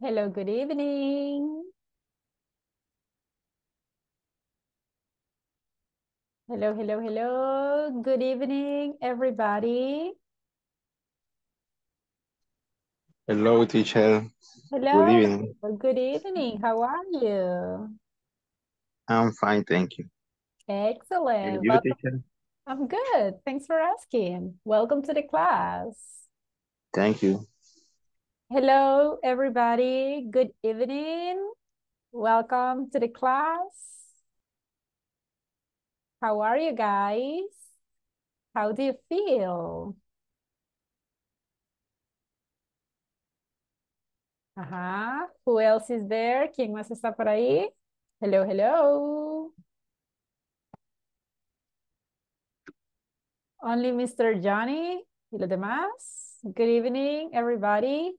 Hello, good evening. Hello, hello, hello. Good evening, everybody. Hello, teacher. Hello. Good evening. Good evening. How are you? I'm fine, thank you. Excellent. And you, Welcome. teacher? I'm good. Thanks for asking. Welcome to the class. Thank you. Hello, everybody. Good evening. Welcome to the class. How are you guys? How do you feel? Ajá. Who else is there? ¿Quién más está por ahí? Hello, hello. Only Mr. Johnny y los demás. Good evening, everybody.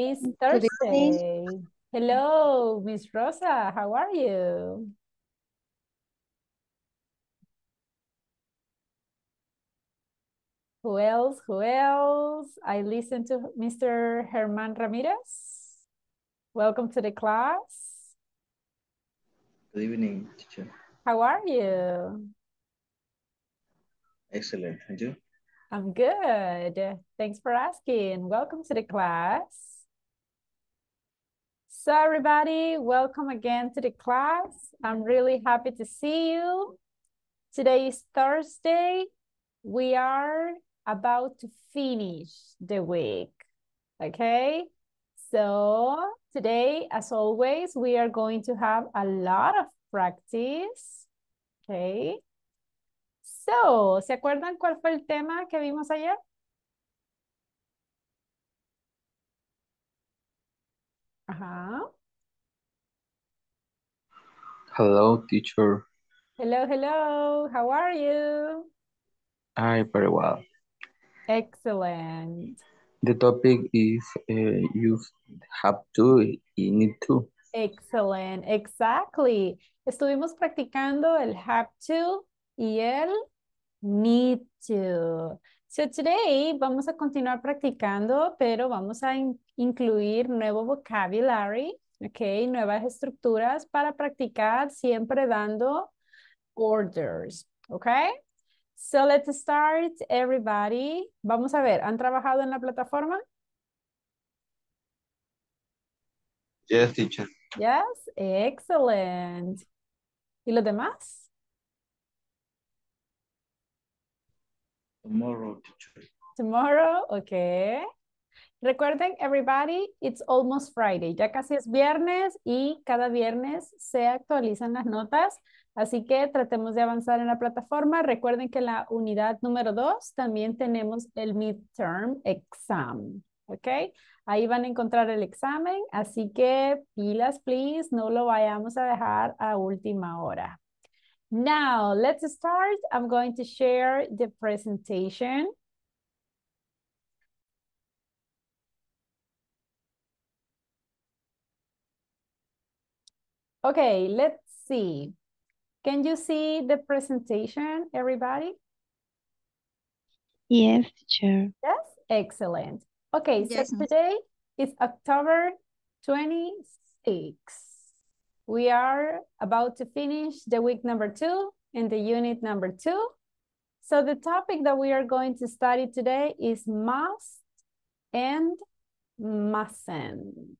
It's Thursday. Hello, Miss Rosa. How are you? Who else? Who else? I listen to Mr. Herman Ramirez. Welcome to the class. Good evening, teacher. How are you? Excellent. And you? I'm good. Thanks for asking. Welcome to the class. So everybody, welcome again to the class. I'm really happy to see you. Today is Thursday. We are about to finish the week, okay? So today, as always, we are going to have a lot of practice, okay? So, ¿se acuerdan cuál fue el tema que vimos ayer? Ajá. Hello, teacher. Hello, hello. How are you? Hi, very well. Excellent. The topic is uh, you have to, you need to. Excellent. Exactly. Estuvimos practicando el have to y el need to. So today vamos a continuar practicando, pero vamos a in- incluir nuevo vocabulary, ok, nuevas estructuras para practicar siempre dando orders, ok. So let's start, everybody. Vamos a ver, ¿han trabajado en la plataforma? Yes, teacher. Yes, excellent. ¿Y los demás? Tomorrow, teacher. Tomorrow, okay. Recuerden, everybody, it's almost Friday. Ya casi es viernes y cada viernes se actualizan las notas. Así que tratemos de avanzar en la plataforma. Recuerden que en la unidad número 2 también tenemos el midterm exam. ¿Ok? Ahí van a encontrar el examen. Así que pilas, please. No lo vayamos a dejar a última hora. Now, let's start. I'm going to share the presentation. Okay, let's see. Can you see the presentation, everybody? Yes, teacher. Yes, excellent. Okay, Yes, so today is October 26. We are about to finish the week number two and the unit number two. So the topic that we are going to study today is must and mustn't.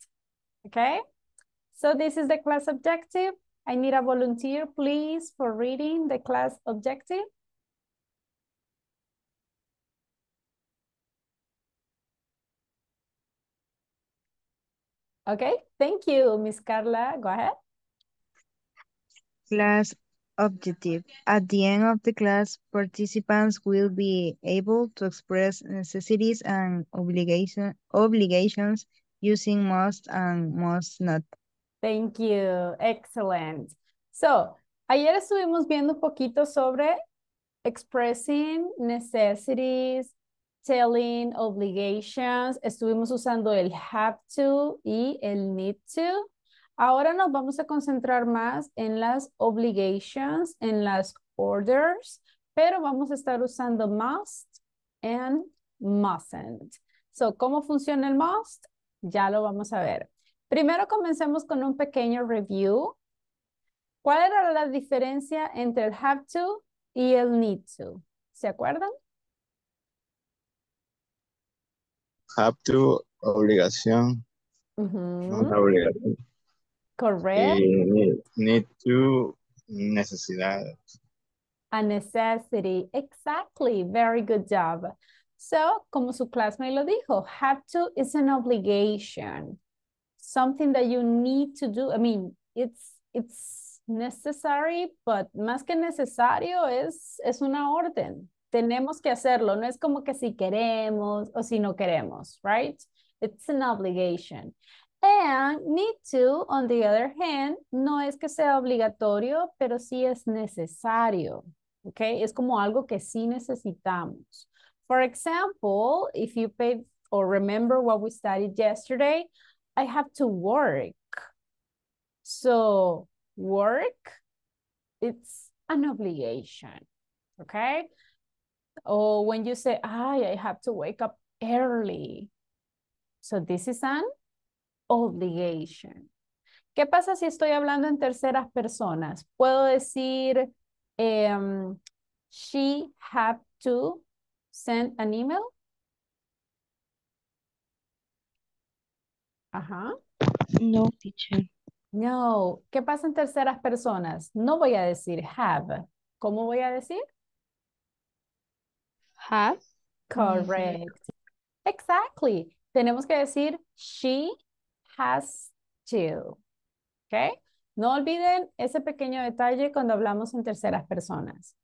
Okay? So this is the class objective. I need a volunteer, please, for reading the class objective. Okay, thank you, Miss Carla. Go ahead. Class objective. At the end of the class, participants will be able to express necessities and obligation, obligations using must and must not. Thank you. Excellent. So, ayer estuvimos viendo un poquito sobre expressing necessities, telling obligations. Estuvimos usando el have to y el need to. Ahora nos vamos a concentrar más en las obligations, en las orders, pero vamos a estar usando must and mustn't. So, ¿cómo funciona el must? Ya lo vamos a ver. Primero comencemos con un pequeño review. ¿Cuál era la diferencia entre el have to y el need to? ¿Se acuerdan? Have to, obligación. Ujú, Una obligación. Correct. Y need, need to, necesidad. A necessity. Exactly. Very good job. So, como su classmate lo dijo, have to is an obligation. Something that you need to do. I mean, it's, it's necessary, but más que necesario es, es una orden. Tenemos que hacerlo. No es como que si queremos o si no queremos, right? It's an obligation. And need to, on the other hand, no es que sea obligatorio, pero sí es necesario. Okay, Es como algo que sí necesitamos. For example, if you pay or remember what we studied yesterday, I have to work. So, work, it's an obligation. Okay? Or when you say, I, I have to wake up early. So, this is an obligation. ¿Qué pasa si estoy hablando en terceras personas? Puedo decir, em, she have to send an email. Ajá. No, teacher. No. ¿Qué pasa en terceras personas? No voy a decir have. ¿Cómo voy a decir? Have. Correct. Exactly. Tenemos que decir she has to. ¿Ok? No olviden ese pequeño detalle cuando hablamos en terceras personas.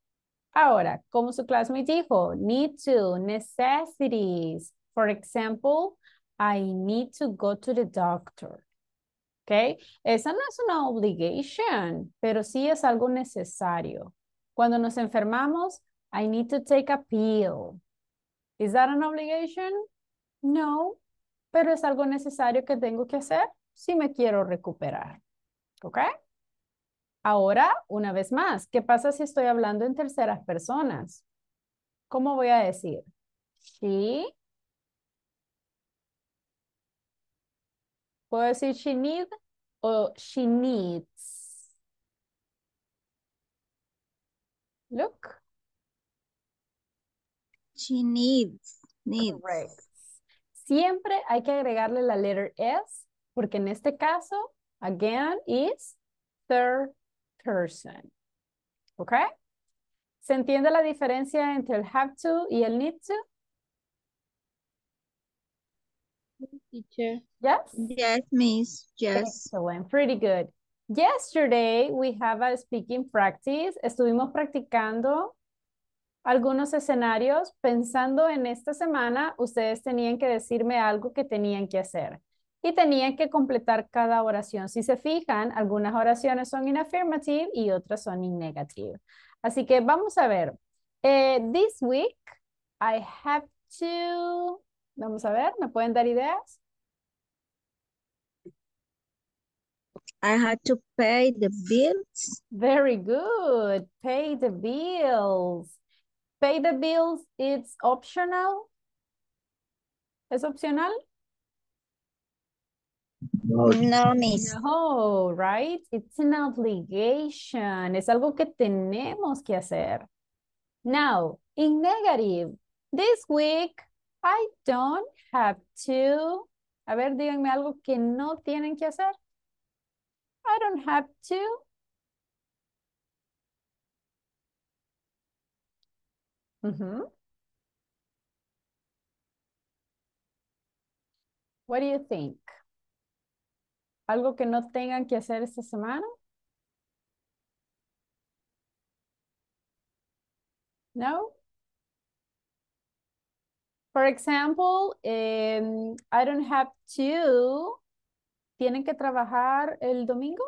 Ahora, como su classmate dijo, need to, necessities. For example, I need to go to the doctor. ¿Ok? Esa no es una obligation, pero sí es algo necesario. Cuando nos enfermamos, I need to take a pill. Is that an obligation? No, pero es algo necesario que tengo que hacer si me quiero recuperar. ¿Ok? Ahora, una vez más, ¿qué pasa si estoy hablando en terceras personas? ¿Cómo voy a decir? She. ¿Puedo decir she need o she needs? Look. She needs, needs. Correct. Siempre hay que agregarle la letter S, porque en este caso, again, is third person. ¿Ok? ¿Se entiende la diferencia entre el have to y el need to? Teacher. Yes? Yes, miss, yes. Excellent, pretty good. Yesterday we have a speaking practice. Estuvimos practicando algunos escenarios. Pensando en esta semana, ustedes tenían que decirme algo que tenían que hacer. Y tenían que completar cada oración. Si se fijan, algunas oraciones son in affirmative y otras son in negative. Así que vamos a ver. Eh, this week, I have to... Vamos a ver, ¿me pueden dar ideas? I had to pay the bills. Very good. Pay the bills. Pay the bills, it's optional. ¿Es opcional? No, No, miss. No, right? It's an obligation. Es algo que tenemos que hacer. Now, in negative, this week, I don't have to. A ver, díganme algo que no tienen que hacer. I don't have to. What do you think? ¿Algo que no tengan que hacer esta semana? No? For example, em, I don't have to. ¿Tienen que trabajar el domingo?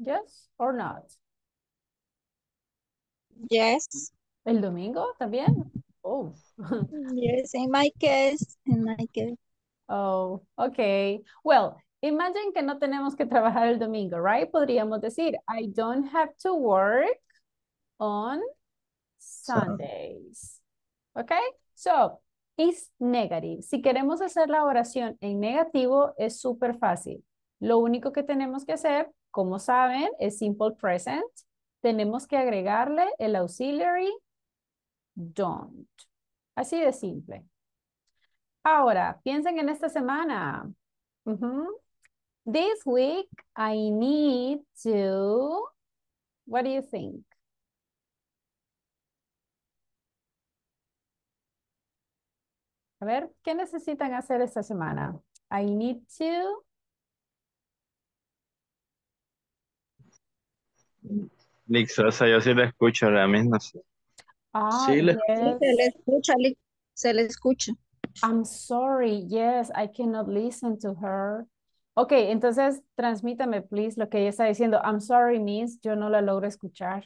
Yes or not? Yes. ¿El domingo también? Oh. Yes, in my case, in my case. Oh, okay. Well, imagine que no tenemos que trabajar el domingo, right? Podríamos decir, I don't have to work on Sundays. Okay? So, is negative. Si queremos hacer la oración en negativo, es súper fácil. Lo único que tenemos que hacer, como saben, es simple present. Tenemos que agregarle el auxiliary don't. Así de simple. Ahora, piensen en esta semana. This week, I need to, what do you think? A ver, ¿qué necesitan hacer esta semana? I need to, Lick Sosa, yo sí la escucho, la misma. sí. ah, Sí, le- Sí, yes. se le escucha, Lick, se le escucha. I'm sorry, yes, I cannot listen to her. Ok, entonces transmítame, please, lo que ella está diciendo. I'm sorry, miss, yo no la logro escuchar.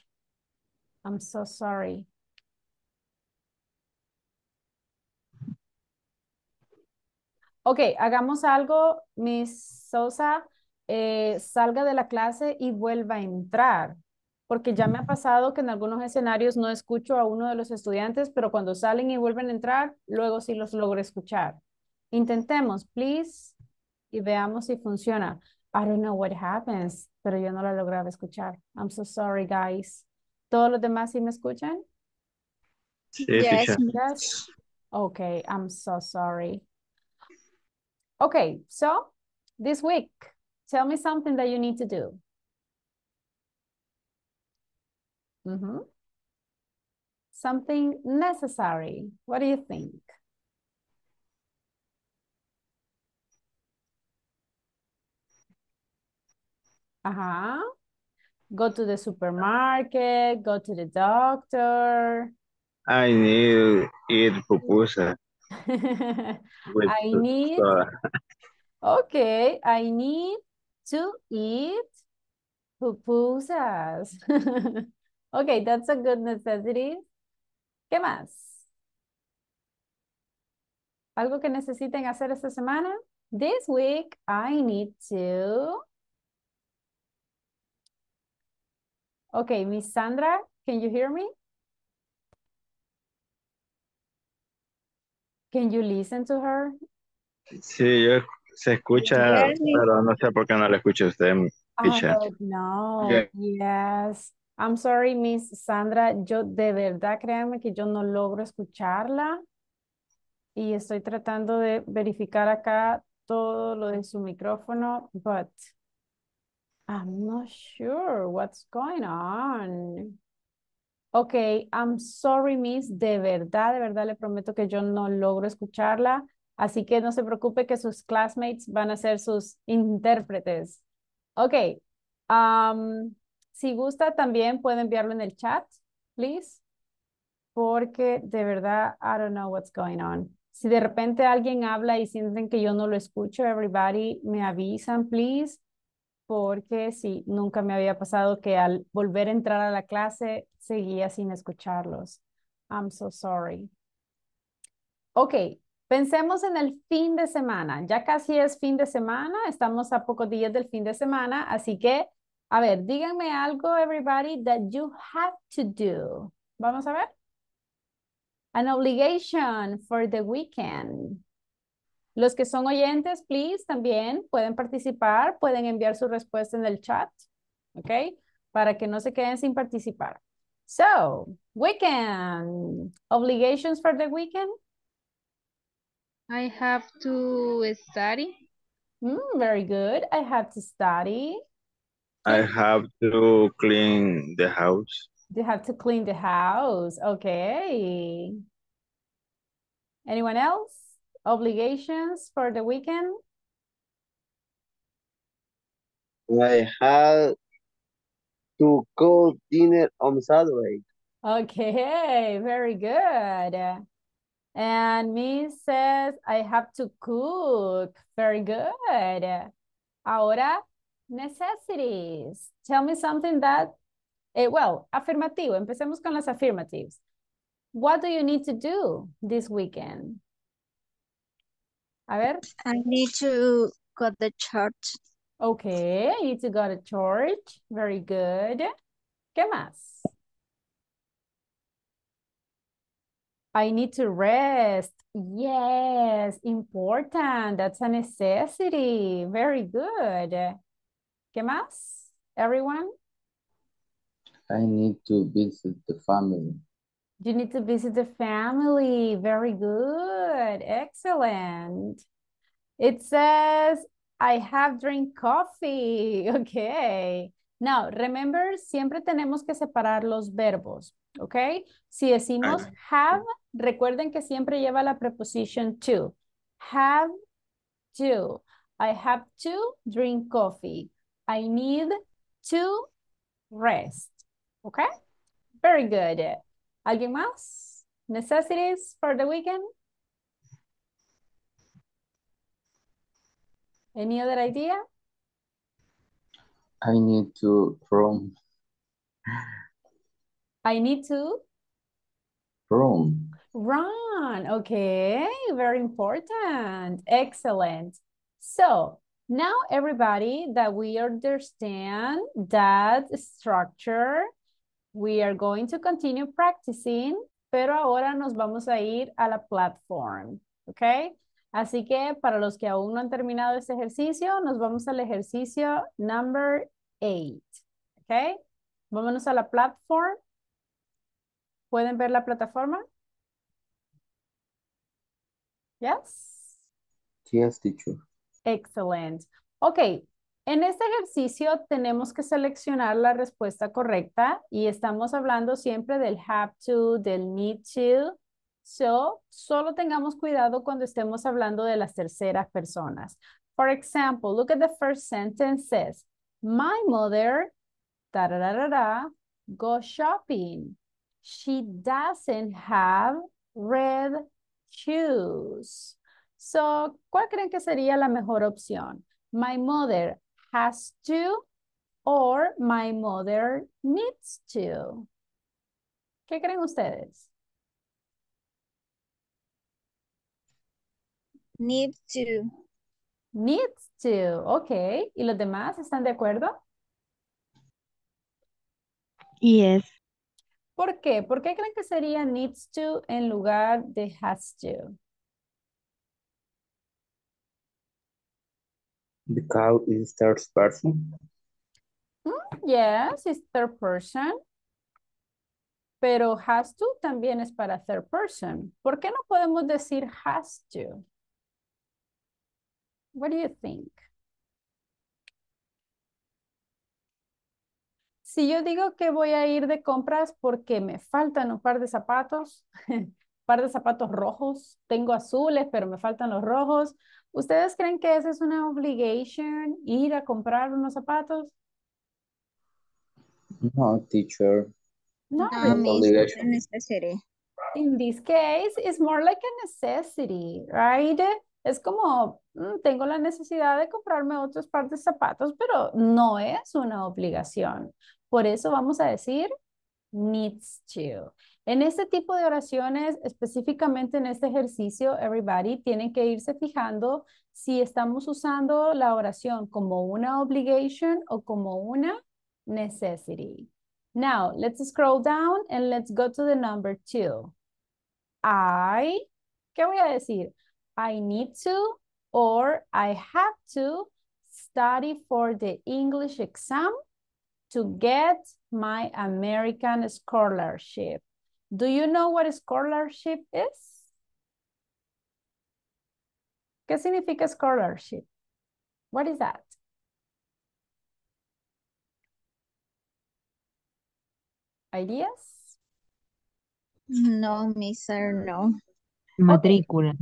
I'm so sorry. Ok, hagamos algo, Miss Sosa, eh, salga de la clase y vuelva a entrar, porque ya me ha pasado que en algunos escenarios no escucho a uno de los estudiantes, pero cuando salen y vuelven a entrar, luego sí los logro escuchar. Intentemos, please, y veamos si funciona. I don't know what happens, pero yo no la lograba escuchar. I'm so sorry, guys. ¿Todos los demás sí me escuchan? Sí, Yes. Yes. Okay, I'm so sorry. Okay, so this week, tell me something that you need to do. Mhm. Something necessary. What do you think? Uh-huh. Go to the supermarket, go to the doctor. I need eat pupusa I need. Okay, I need to eat pupusas. Okay, that's a good necessity. ¿Qué más? ¿Algo que necesiten hacer esta semana? This week, I need to... Okay, Miss Sandra, can you hear me? Can you listen to her? Sí, yo, se escucha, pero no sé por qué no la escucha usted, teacher. Oh, no, yes. I'm sorry, Miss Sandra. Yo de verdad, créanme que yo no logro escucharla. Y estoy tratando de verificar acá todo lo de su micrófono, but I'm not sure what's going on. Ok, I'm sorry, Miss. De verdad, de verdad le prometo que yo no logro escucharla. Así que no se preocupe que sus classmates van a ser sus intérpretes. Ok. am, si gusta, también puede enviarlo en el chat, please. Porque de verdad, I don't know what's going on. Si de repente alguien habla y sienten que yo no lo escucho, everybody me avisan, please. Porque sí, nunca me había pasado que al volver a entrar a la clase seguía sin escucharlos. I'm so sorry. Ok, pensemos en el fin de semana. Ya casi es fin de semana, estamos a pocos días del fin de semana, así que, a ver, díganme algo, everybody, that you have to do. Vamos a ver. An obligation for the weekend. Los que son oyentes, please, también pueden participar, pueden enviar su respuesta en el chat, ¿ok? Para que no se queden sin participar. So, weekend. Obligations for the weekend? I have to study. Mm, very good. I have to study. I have to clean the house. You have to clean the house. Okay. Anyone else? Obligations for the weekend? I had to cook dinner on Saturday. Okay, very good. And me says, I have to cook. Very good. Ahora, necessities. Tell me something that, eh, well, afirmativo. Empecemos con las affirmatives. What do you need to do this weekend? A ver, I need to go to church. okay, I need to go to church. Very good. ¿Qué más? I need to rest. Yes, important. That's a necessity. Very good. ¿Qué más? Everyone? I need to visit the family. You need to visit the family. Very good. Excellent. It says, I have drink coffee. Okay. Now, remember, siempre tenemos que separar los verbos. Okay. Si decimos have, recuerden que siempre lleva la preposición to. Have to. I have to drink coffee. I need to rest. Okay. Very good. ¿Alguien más? Necessities for the weekend? Any other idea? I need to room. I need to Room. run. Okay, very important. Excellent. So now everybody that we understand that structure, we are going to continue practicing, pero ahora nos vamos a ir a la platform. Okay. Así que para los que aún no han terminado este ejercicio, nos vamos al ejercicio number eight. ¿Ok? Vámonos a la platform. ¿Pueden ver la plataforma? Yes. Yes, teacher. Excellent. Ok, en este ejercicio tenemos que seleccionar la respuesta correcta y estamos hablando siempre del have to, del need to. So, solo tengamos cuidado cuando estemos hablando de las terceras personas. For example, look at the first sentence says, my mother, da da da da da, go shopping. She doesn't have red shoes. So, ¿cuál creen que sería la mejor opción? My mother has to or my mother needs to. ¿Qué creen ustedes? Need to. Needs to, ok. ¿Y los demás están de acuerdo? Yes. ¿Por qué? ¿Por qué creen que sería needs to en lugar de has to? Because it's third person. Yes, it's third person. Pero has to también es para third person. ¿Por qué no podemos decir has to? What do you think? Si yo digo que voy a ir de compras porque me faltan un par de zapatos, par de zapatos rojos, tengo azules, pero me faltan los rojos, ¿ustedes creen que esa es una obligation ir a comprar unos zapatos? No, teacher. No, No, it's a. In this case, it's more like a necessity, right? Es como, mm, tengo la necesidad de comprarme otros par de zapatos, pero no es una obligación. Por eso vamos a decir needs to. En este tipo de oraciones, específicamente en este ejercicio, everybody, tienen que irse fijando si estamos usando la oración como una obligation o como una necessity. Now, let's scroll down and let's go to the number two. I, ¿qué voy a decir? I need to or I have to study for the English exam to get my American scholarship. Do you know what a scholarship is? ¿Qué significa scholarship? What is that? Ideas? No, don't know. Matrícula.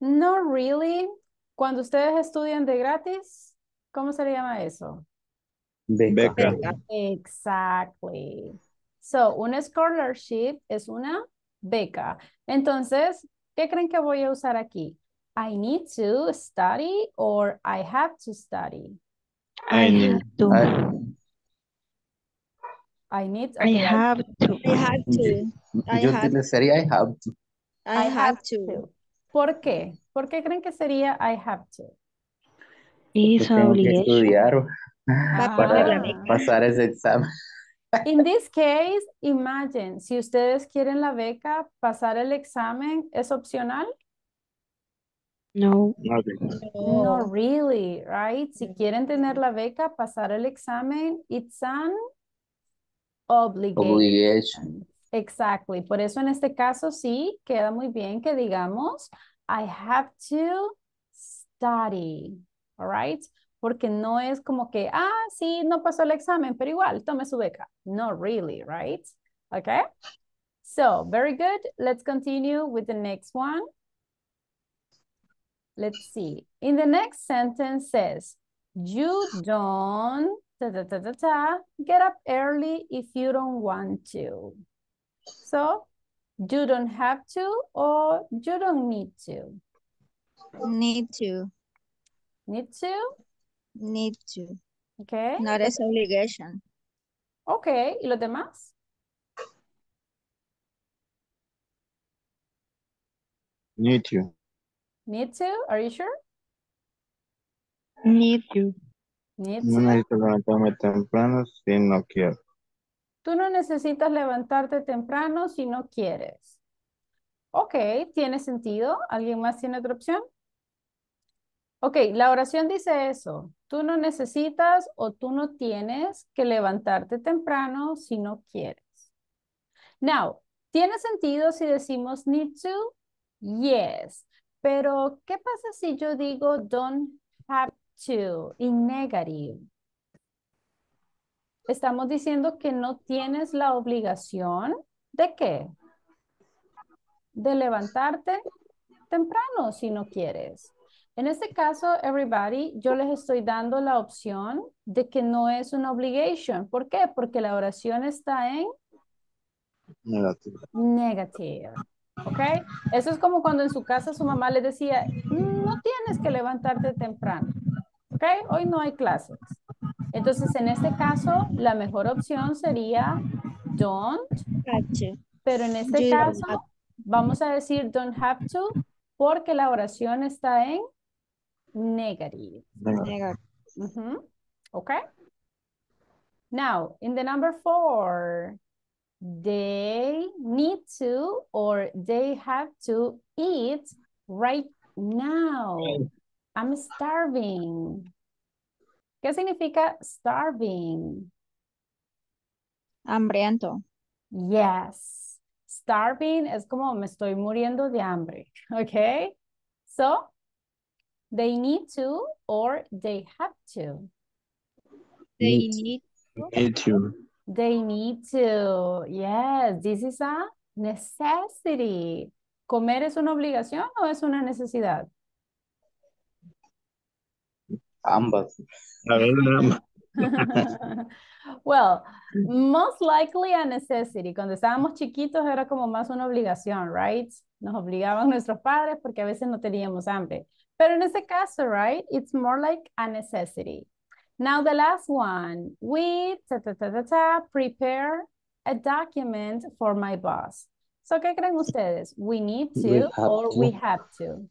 No really. Cuando ustedes estudian de gratis, ¿cómo se le llama eso? Beca. Beca. Exactly. So, una scholarship es una beca. Entonces, ¿qué creen que voy a usar aquí? I need to study or I have to study. I need to. I, I need, I have to. I have to. I yo have- utilizaría I have to. I, have to. ¿Por qué? ¿Por qué creen que sería I have to? Is Tengo que estudiar Va a para pasar ese examen. In this case, imagine, si ustedes quieren la beca, pasar el examen es opcional. No. No really, right? Si quieren tener la beca, pasar el examen, it's an obligation. Obligation. Exactly. Por eso en este caso sí queda muy bien que digamos, I have to study. All right? Porque no es como que, ah, sí, no pasó el examen, pero igual, tome su beca. No really, right? Okay? So, very good. Let's continue with the next one. Let's see. In the next sentence says, you don't get up early if you don't want to. So, you don't have to or you don't need to. Need to. Need to? Need to. Okay. Not as obligation. Okay. ¿Y los demás? Need to. Need to? Are you sure? Need to. Need No to? necesito levantarme temprano si no quiero. Tú no necesitas levantarte temprano si no quieres. Ok, tiene sentido. ¿Alguien más tiene otra opción? Ok, la oración dice eso. Tú no necesitas o tú no tienes que levantarte temprano si no quieres. Now, ¿tiene sentido si decimos need to? Yes. Pero, ¿qué pasa si yo digo don't have to in negative? Estamos diciendo que no tienes la obligación de qué? De levantarte temprano si no quieres. En este caso, everybody, yo les estoy dando la opción de que no es una obligation. ¿Por qué? Porque la oración está en Negativo. negative. ¿Ok? Eso es como cuando en su casa su mamá le decía, no tienes que levantarte temprano. ¿Ok? Hoy no hay clases. Entonces, en este caso, la mejor opción sería don't, pero en este caso, vamos a decir don't have to porque la oración está en negative. Mhm. Okay. Now, in the number four, they need to or they have to eat right now. I'm starving. ¿Qué significa starving? Hambriento. Yes. Starving es como me estoy muriendo de hambre. Okay. So, they need to or they have to. They Need. to. They need to. Yes, this is a necessity. ¿Comer es una obligación o es una necesidad? Ambas. A ver, nada well, most likely a necessity. Cuando estábamos chiquitos era como más una obligación, right? Nos obligaban nuestros padres porque a veces no teníamos hambre. Pero en este caso, right, it's more like a necessity. Now the last one, we ta, ta, ta, ta, ta, prepare a document for my boss. So, ¿qué creen ustedes? We need to We or to. we have to?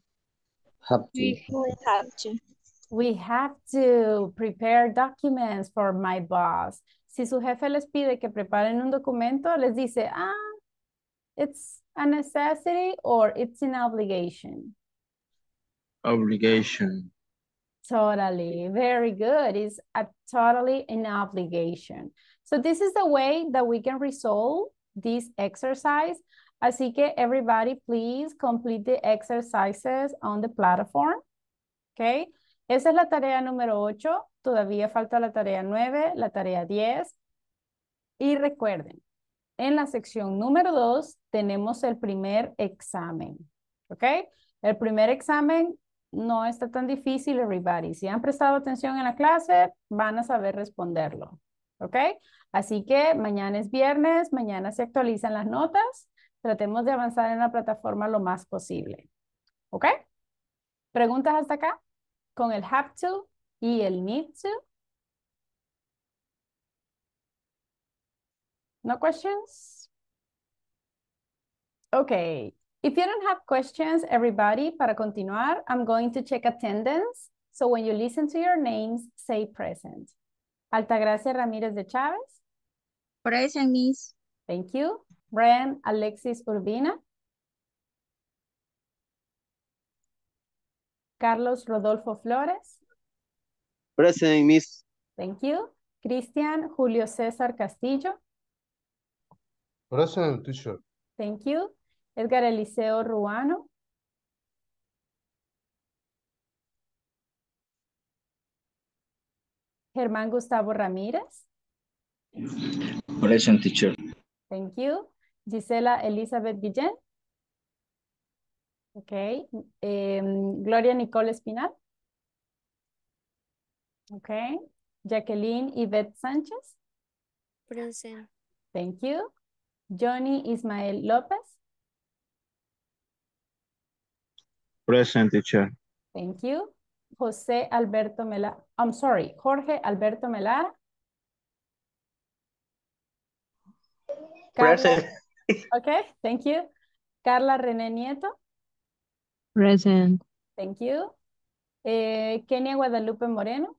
Have to. We will have to. We have to prepare documents for my boss. Si su jefe les pide que preparen un documento, les dice, ah, it's a necessity or it's an obligation. Obligation. Totally, very good. It's a totally an obligation. So this is the way that we can resolve this exercise. Así que everybody, please complete the exercises on the platform. Okay. Esa es la tarea número 8. Todavía falta la tarea 9, la tarea 10. Y recuerden, en la sección número 2 tenemos el primer examen. ¿Ok? El primer examen no está tan difícil, everybody. Si han prestado atención en la clase, van a saber responderlo. ¿Ok? Así que mañana es viernes, mañana se actualizan las notas. Tratemos de avanzar en la plataforma lo más posible. ¿Ok? ¿Preguntas hasta acá? Con el have to y el need to. No questions? Okay. If you don't have questions, everybody, para continuar, I'm going to check attendance. So when you listen to your names, say present. Altagracia Ramírez de Chávez. Present, Miss. Thank you. Brian Alexis Urbina. Carlos Rodolfo Flores. Present, Miss. Thank you. Cristian Julio César Castillo. Present, teacher. Thank you. Edgar Eliseo Ruano. Germán Gustavo Ramírez. Present teacher. Thank you. Gisela Elizabeth Guillén. Okay. Em, Gloria Nicole Espinal. Okay. Jacqueline Yvette Sánchez. Present. Thank you. Johnny Ismael López. Present teacher. Thank you. José Alberto Melara. I'm sorry, Jorge Alberto Melara. Carla- Present. Okay, thank you. Carla René Nieto. Present. Thank you. Eh, Kenia Guadalupe Moreno.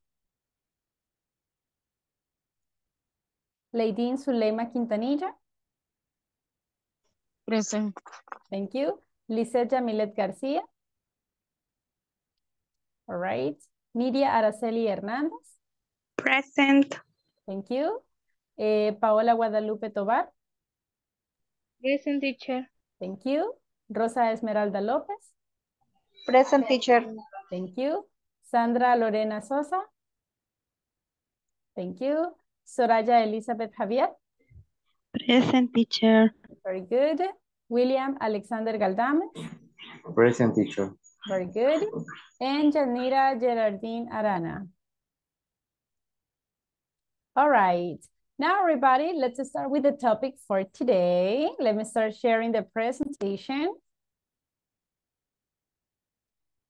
Leidín Zuleima Quintanilla. Present. Thank you. Lisette Yamilet García. All right. Nidia Araceli Hernández. Present. Thank you. Eh, Paola Guadalupe Tobar. Present teacher. Thank you. Rosa Esmeralda López. Present teacher. Thank you. Sandra Lorena Sosa. Thank you. Soraya Elizabeth Javier. Present teacher. Very good. William Alexander Galdames. Present teacher. Very good. And Janira Gerardine Arana. All right. Now, everybody, let's start with the topic for today. Let me start sharing the presentation.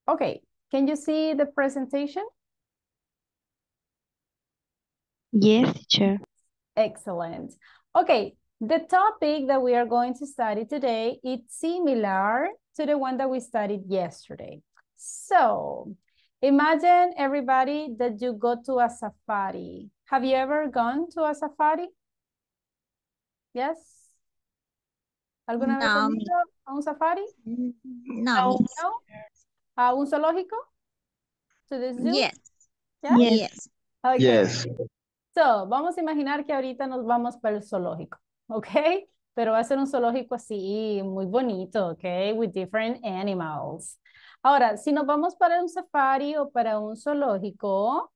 Okay, can you see the presentation? Yes, teacher. Excellent. Okay, the topic that we are going to study today is similar to the one that we studied yesterday. So, imagine everybody that you go to a safari. Have you ever gone to a safari? Yes? ¿Alguna vez has No. ido a un safari? No, Miss. No? ¿A un zoológico? To the zoo? Yes. Yeah? Yes. Okay. Yes. So, vamos a imaginar que ahorita nos vamos para el zoológico, ¿ok? Pero va a ser un zoológico así, muy bonito, ¿ok? With different animals. Ahora, si nos vamos para un safari o para un zoológico,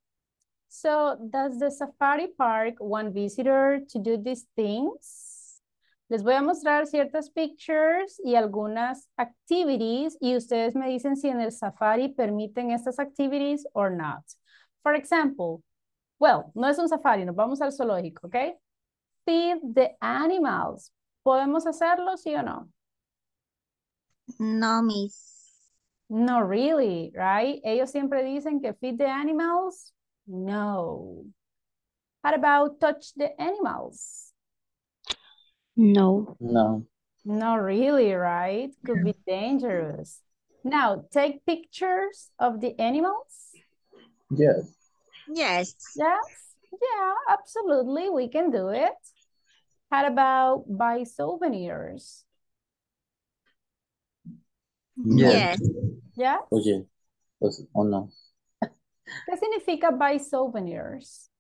so does the safari park want visitor to do these things? Les voy a mostrar ciertas pictures y algunas activities y ustedes me dicen si en el safari permiten estas activities or not. For example, Well, no es un safari, nos vamos al zoológico, ¿ok? Feed the animals. ¿Podemos hacerlo, sí o no? No, Miss. No really, right? Ellos siempre dicen que feed the animals. No. How about touch the animals? No. No. No really, right? Could be dangerous. Now, take pictures of the animals. Yes. Yes. Yes, yeah, absolutely, we can do it. How about buy souvenirs? Yes. Yes? Oye, pues, o no. ¿Qué significa buy souvenirs?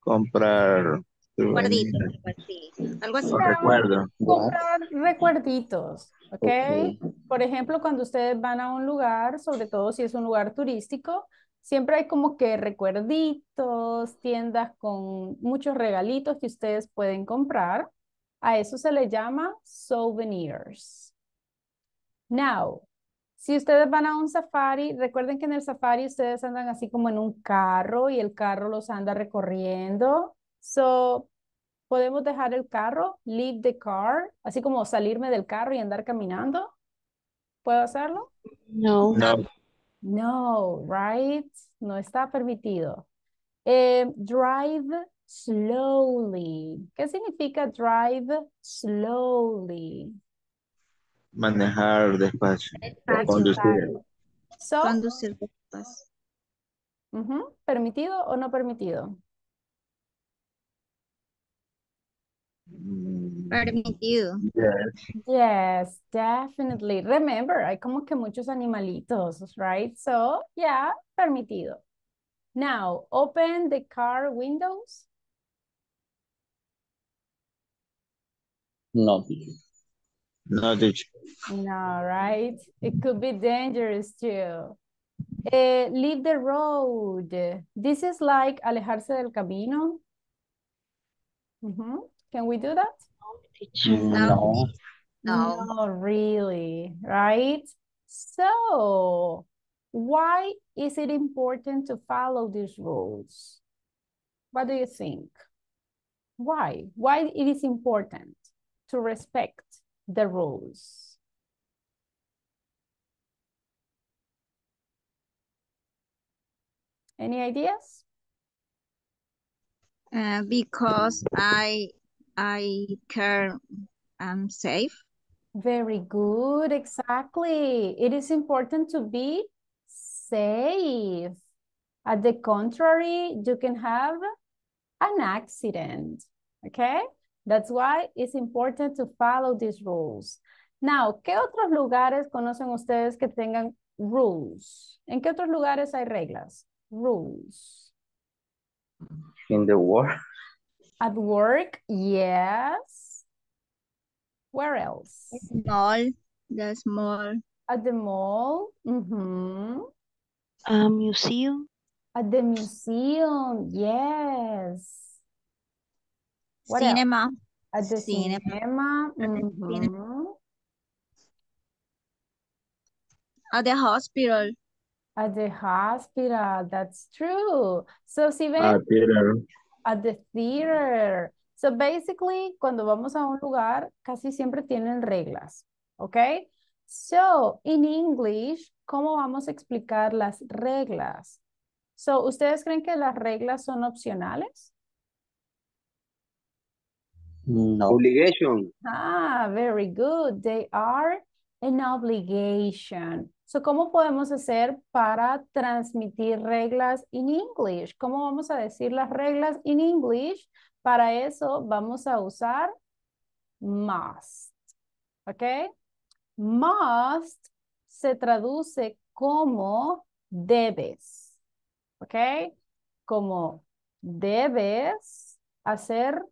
Comprar. Guardito, algo así. Recuerdo. Comprar recuerditos, ¿ok? Ok. Por ejemplo, cuando ustedes van a un lugar, sobre todo si es un lugar turístico, siempre hay como que recuerditos, tiendas con muchos regalitos que ustedes pueden comprar. A eso se le llama souvenirs. Now, si ustedes van a un safari, recuerden que en el safari ustedes andan así como en un carro y el carro los anda recorriendo. So, podemos dejar el carro, leave the car, así como salirme del carro y andar caminando. ¿Puedo hacerlo? No. No. No, right? No está permitido. Eh, drive slowly. ¿Qué significa drive slowly? Manejar despacio. Despacio. Conducir. So, Conducir despacio. ujú, ¿permitido o no permitido? Mm, Permitido. Yes. Yes, definitely. Remember, hay como que muchos animalitos, right? So, yeah, permitido. Now, open the car windows. No, teacher. No, teacher. No, right? It could be dangerous too. Eh, leave the road. This is like alejarse del camino. Mhm. Can we do that? Teacher. No. No. Not really, right? So, why is it important to follow these rules? What do you think? Why? Why it is important to respect the rules? Any ideas? Uh, because I I care I'm um, safe. Very good, exactly. It is important to be safe. At the contrary, you can have an accident, okay? That's why it's important to follow these rules. Now, ¿qué otros lugares conocen ustedes que tengan rules? ¿En qué otros lugares hay reglas? Rules. In the world. At work, yes. Where else? Small. The mall. At the mall, mhm. A museum. At the museum, yes. What else? cinema. At the Cinema. cinema, At the cinema. mhm. At the hospital. At the hospital, that's true. So si ven, theater. At the theater. So basically, cuando vamos a un lugar, casi siempre tienen reglas, ¿ok? So, in English, ¿cómo vamos a explicar las reglas? So, ¿ustedes creen que las reglas son opcionales? No. Obligation. Ah, very good. They are an obligation. So, ¿cómo podemos hacer para transmitir reglas in English? ¿Cómo vamos a decir las reglas in English? Para eso vamos a usar must. ¿Ok? Must se traduce como debes. ¿Ok? Como debes hacer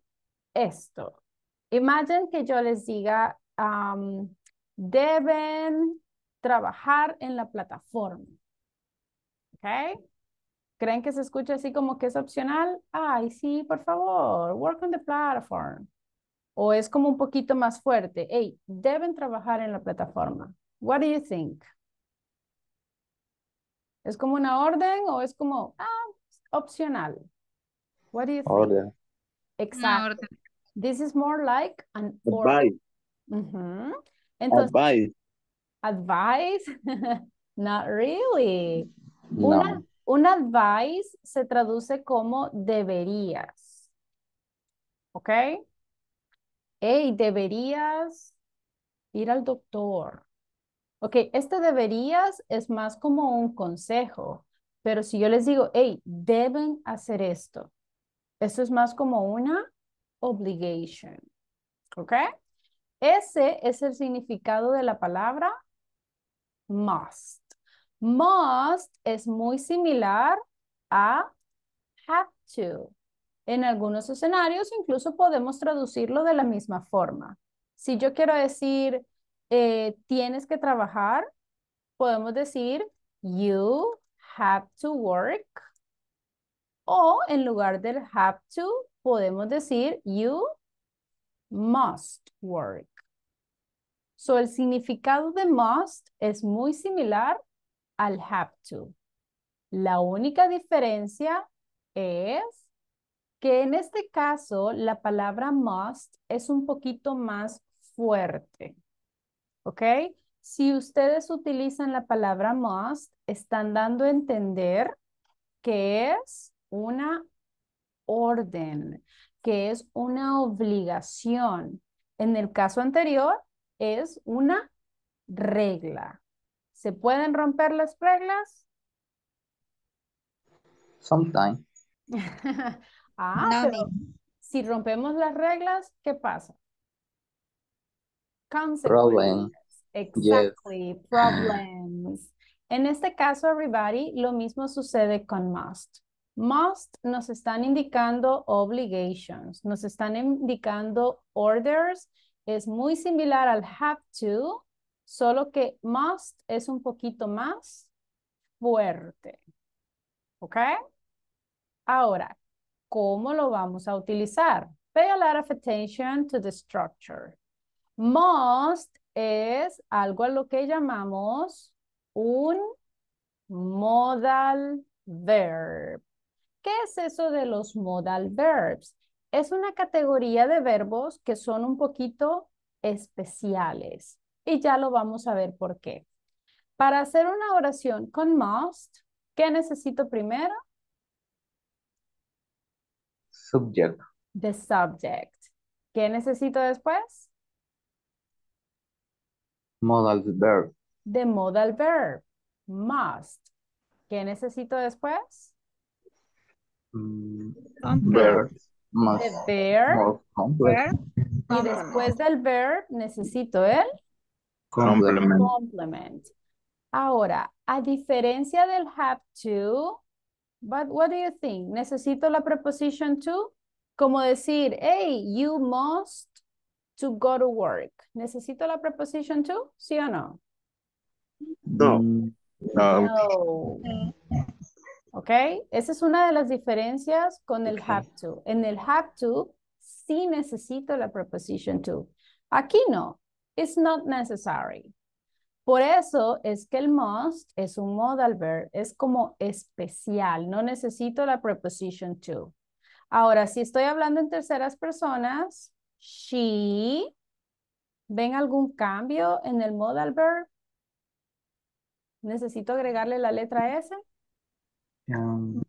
esto. Imagine que yo les diga, um, deben trabajar en la plataforma. ¿Ok? ¿Creen que se escucha así como que es opcional? Ay, sí, por favor, work on the platform. O es como un poquito más fuerte. Hey, deben trabajar en la plataforma. What do you think? ¿Es como una orden o es como, ah, opcional? What do you think? Order. Exacto. This is more like an order. Advice. Ujú. Entonces, Advice. Advice, not really. Una, un advice se traduce como deberías. ¿Ok? Hey, deberías ir al doctor. Ok, este deberías es más como un consejo, pero si yo les digo, hey, deben hacer esto, esto es más como una obligation. ¿Ok? Ese es el significado de la palabra must. Must es muy similar a have to. En algunos escenarios incluso podemos traducirlo de la misma forma. Si yo quiero decir eh, tienes que trabajar, podemos decir you have to work. O en lugar del have to, podemos decir you must work. So el significado de must es muy similar al have to. La única diferencia es que en este caso la palabra must es un poquito más fuerte. ¿Ok? Si ustedes utilizan la palabra must, están dando a entender que es una orden, que es una obligación. En el caso anterior, es una regla. ¿Se pueden romper las reglas? Sometimes. ah, No, pero Si rompemos las reglas, ¿qué pasa? Problem. Consequences. Exactly. Problems. En este caso, everybody, lo mismo sucede con must. Must nos están indicando obligations, nos están indicando orders. Es muy similar al have to, solo que must es un poquito más fuerte. ¿Ok? Ahora, ¿cómo lo vamos a utilizar? Pay a lot of attention to the structure. Must es algo a lo que llamamos un modal verb. ¿Qué es eso de los modal verbs? Es una categoría de verbos que son un poquito especiales y ya lo vamos a ver por qué. Para hacer una oración con must, ¿qué necesito primero? Subject. The subject. ¿Qué necesito después? Modal verb. The modal verb. Must. ¿Qué necesito después? Mm, verb. Must. The verb. More complex. Y después del verb necesito el Complement. complement. Ahora, a diferencia del have to, but what do you think? ¿Necesito la preposition to? Como decir, hey, you must to go to work. ¿Necesito la preposition to? ¿Sí o no? No. Mm, No. No. ¿Ok? Esa es una de las diferencias con el have to. En el have to, sí necesito la preposition to. Aquí no. It's not necessary. Por eso es que el must es un modal verb, es como especial, no necesito la preposition to. Ahora, si estoy hablando en terceras personas, she, ¿ven algún cambio en el modal verb? ¿Necesito agregarle la letra S? Um,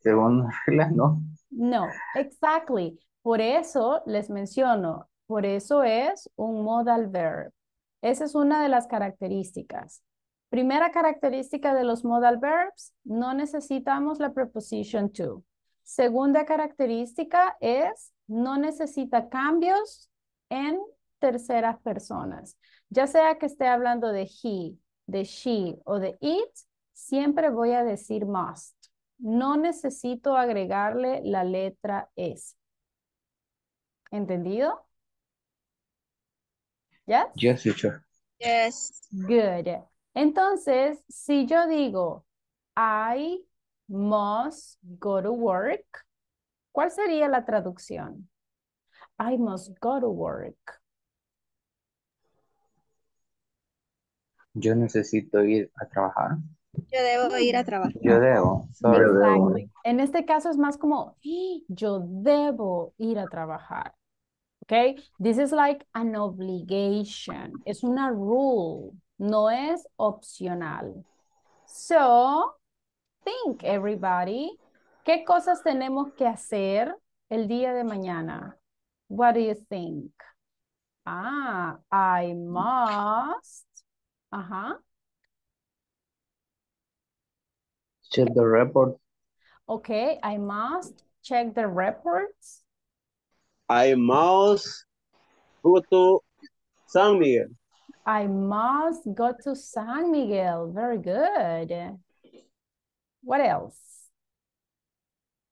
según las reglas, no. No, exactly. Por eso les menciono, por eso es un modal verb. Esa es una de las características. Primera característica de los modal verbs, no necesitamos la preposition to. Segunda característica es, no necesita cambios en terceras personas. Ya sea que esté hablando de he, de she o de it, siempre voy a decir must. No necesito agregarle la letra S. ¿Entendido? ¿Yes? Yes, teacher. Yes. Good. Entonces, si yo digo, I must go to work, ¿cuál sería la traducción? I must go to work. Yo necesito ir a trabajar. Yo debo ir a trabajar. Yo debo. Sorry. En este caso es más como, "Ah, yo debo ir a trabajar. Okay? This is like an obligation. Es una rule. No es opcional. So, think everybody. ¿Qué cosas tenemos que hacer el día de mañana? What do you think? Ah, I must. Ajá. Check the report. Okay, I must check the reports. I must go to San Miguel. I must go to San Miguel. Very good. What else?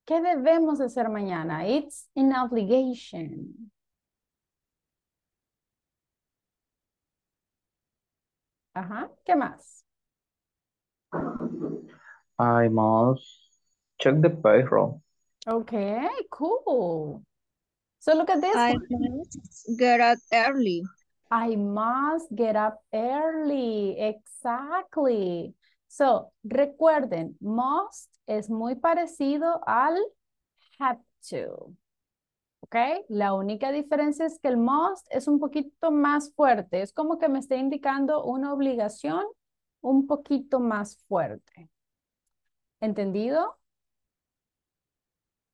¿Qué debemos hacer mañana? It's an obligation. Ajá, ¿qué más? I must check the payroll. Okay, cool. So look at this. I must get up early. I must get up early. Exactly. So, recuerden, must es muy parecido al have to. ¿Ok? La única diferencia es que el must es un poquito más fuerte. Es como que me está indicando una obligación un poquito más fuerte. ¿Entendido?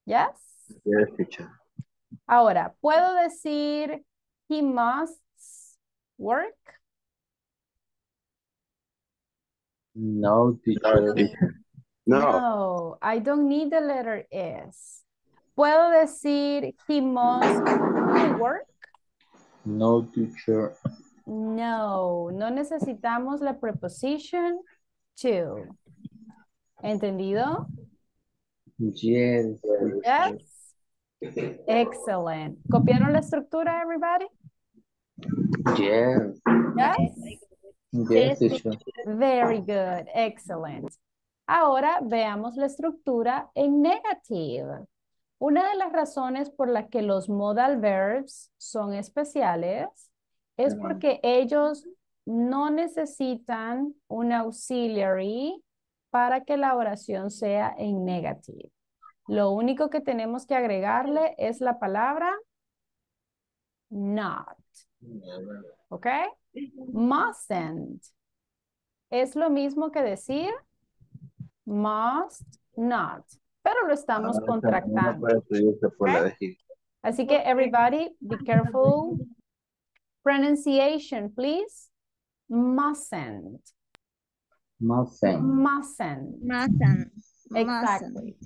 Yes? Yes, teacher. Ahora, ¿puedo decir he must work? No, teacher. No. No, I don't need the letter S. ¿Puedo decir he must work? No, teacher. No, no necesitamos la preposition to. ¿Entendido? Yes. Yes. Excellent. ¿Copiaron la estructura, everybody? Yes. Yes. Yes. Very good. Excellent. Ahora veamos la estructura en negative. Una de las razones por las que los modal verbs son especiales es porque ellos no necesitan un auxiliary para que la oración sea en negative. Lo único que tenemos que agregarle es la palabra not. ¿Ok? Mustn't. Es lo mismo que decir must not. Pero lo estamos Ah, contractando. Así que everybody be careful. Pronunciation, please. Mustn't. Mustn't. Mustn't. Mustn't. Exactly.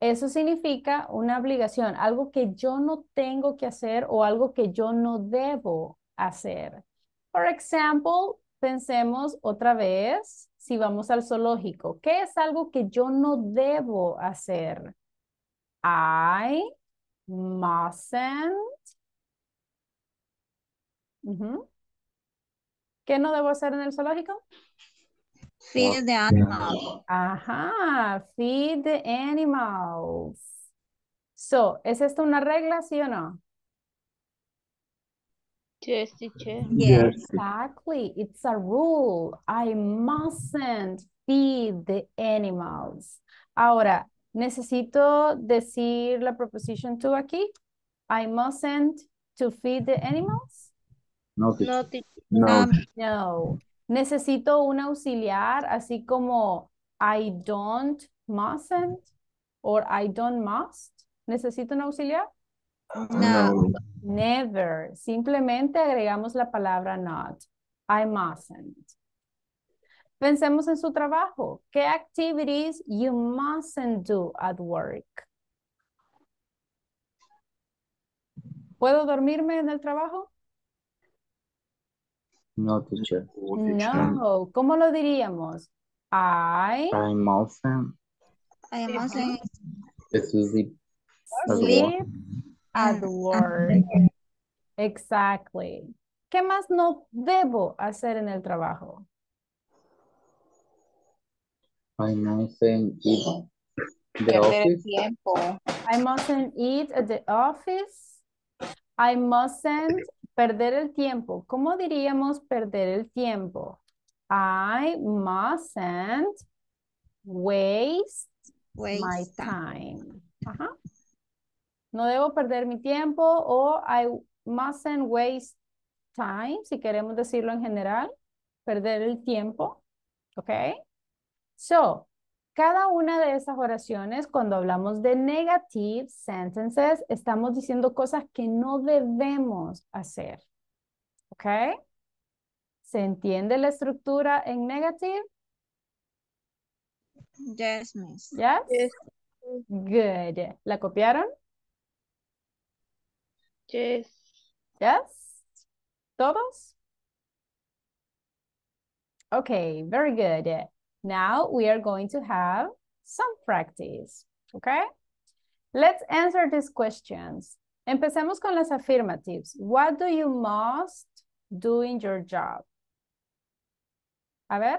Eso significa una obligación, algo que yo no tengo que hacer o algo que yo no debo hacer. Por ejemplo, pensemos otra vez, si vamos al zoológico, ¿qué es algo que yo no debo hacer? I mustn't. ¿Qué no debo hacer en el zoológico? Feed the animal. Ajá, feed the animals. So, ¿es esto una regla, sí o no? Yes, teacher. Yes. Exactly, it's a rule. I mustn't feed the animals. Ahora, necesito decir la preposition to aquí. I mustn't to feed the animals. No, teacher. No, teacher. No. No. Necesito un auxiliar, así como I don't mustn't or I don't must. ¿Necesito un auxiliar? No. Never. Simplemente agregamos la palabra not. I mustn't. Pensemos en su trabajo. ¿Qué activities you mustn't do at work? ¿Puedo dormirme en el trabajo? No, teacher. No. ¿Cómo lo diríamos? I I mustn't I mustn't sleep. at work. sleep at work. Exactly. ¿Qué más no debo hacer en el trabajo? I mustn't eat the office. tiempo. I mustn't eat at the office. I mustn't perder el tiempo. ¿Cómo diríamos perder el tiempo? I mustn't waste waste my time. time. Ajá. No debo perder mi tiempo o I mustn't waste time, si queremos decirlo en general. Perder el tiempo. ¿Ok? So, cada una de esas oraciones, cuando hablamos de negative sentences, estamos diciendo cosas que no debemos hacer. ¿Ok? ¿Se entiende la estructura en negative? Yes, miss. Yes? Yes. Good. ¿La copiaron? Yes. Yes? ¿Todos? Okay, very good. Now we are going to have some practice. Okay? Let's answer these questions. Empecemos con las affirmatives. What do you must do in your job? A ver,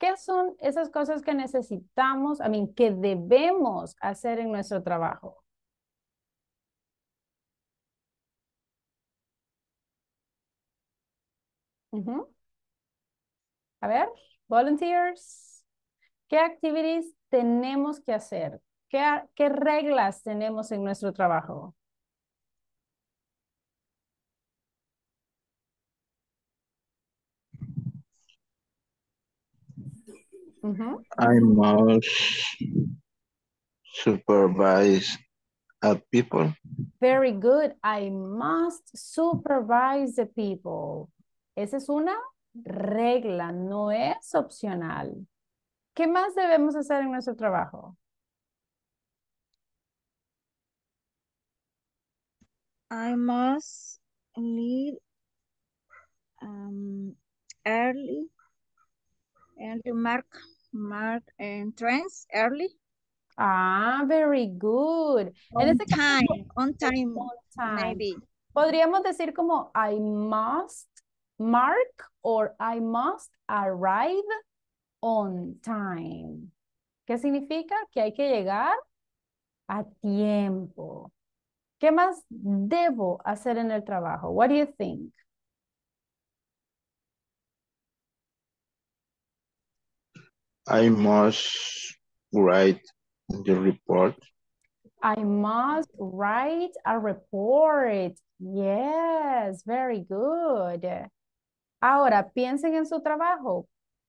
¿qué son esas cosas que necesitamos, I mean, que debemos hacer en nuestro trabajo? Ujú. A ver, volunteers, ¿qué activities tenemos que hacer? ¿Qué, reglas tenemos en nuestro trabajo? I must supervise at people. Very good. I must supervise the people. Esa es una regla, no es opcional. ¿Qué más debemos hacer en nuestro trabajo? I must leave um, early. Early mark, mark entrance early. Ah, very good. En On este caso, time, on time, on time. maybe. Podríamos decir como I must mark or I must arrive on time. ¿Qué significa? Que hay que llegar a tiempo. ¿Qué más debo hacer en el trabajo? What do you think? I must write the report. I must write a report. Yes, very good. Ahora, piensen en su trabajo.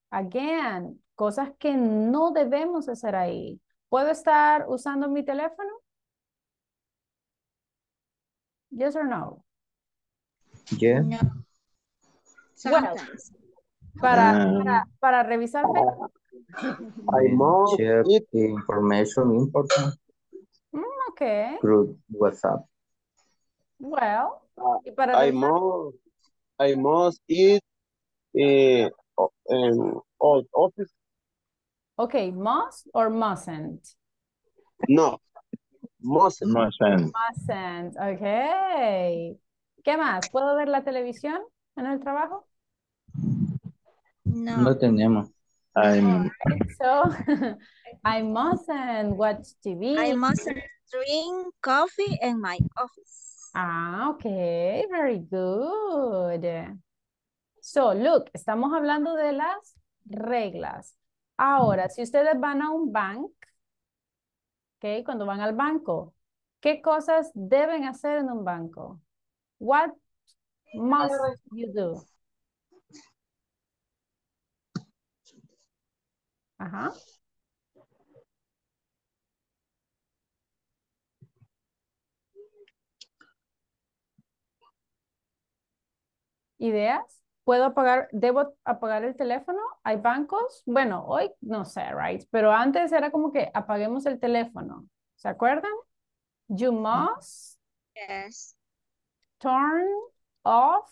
Again, cosas que no debemos hacer ahí. ¿Puedo estar usando mi teléfono? Yes or no? Yeah. No. Sometimes. Para, Ah. para, para revisar Facebook. I must Check eat. information important Mm, ok, through WhatsApp. well. Y para I revisar- must. I must eat. Uh, in old office. Ok, must or mustn't? No. Must. Mustn't. Mustn't, ok. ¿Qué más? ¿Puedo ver la televisión en el trabajo? No. No tenemos. I'm So, I mustn't watch TV. I mustn't drink coffee in my office. Ah, ok, very good. So, look, estamos hablando de las reglas. Ahora, si ustedes van a un bank, cuando van al banco, ¿qué cosas deben hacer en un banco? What must you do? Ajá. ¿Ideas? ¿Puedo apagar, debo apagar el teléfono? ¿Hay bancos? Bueno, hoy no sé, right? Pero antes era como que apaguemos el teléfono. ¿Se acuerdan? You must Yes. turn off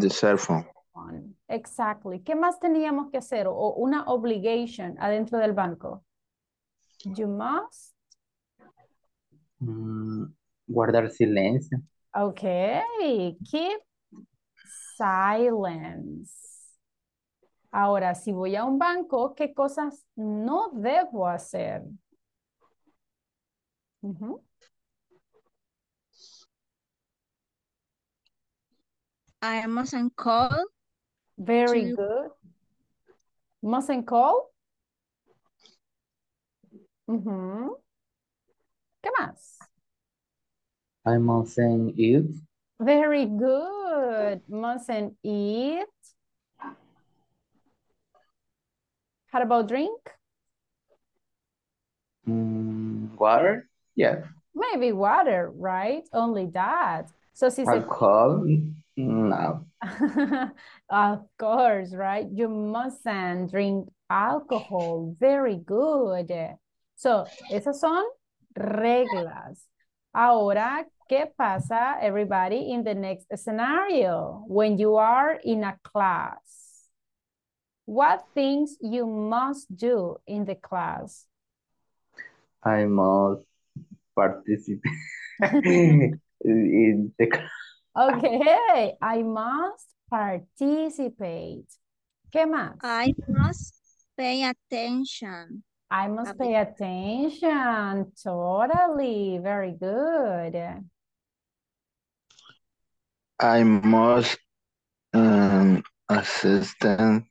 the cell phone. on. Exactly. ¿Qué más teníamos que hacer? O una obligation adentro del banco. You must. Mm, guardar silencio. Okay. Keep silence. Ahora, si voy a un banco, ¿qué cosas no debo hacer? Ujú. I mustn't call. Very To- good. Mustn't call. Ujú. ¿Qué más? I mustn't eat. Very good. Mustn't eat. How about drink? Mm, water. Yeah. Maybe water, right? Only that. So si se Alcohol. No. Of course, right? You mustn't drink alcohol. Very good. So, esas son reglas. Ahora, ¿qué pasa, everybody, in the next scenario? When you are in a class, what things you must do in the class? I must participate in the Okay, I must participate. ¿Qué más? I must pay attention. I must pay attention. Totally. Very good. I must um, assistant.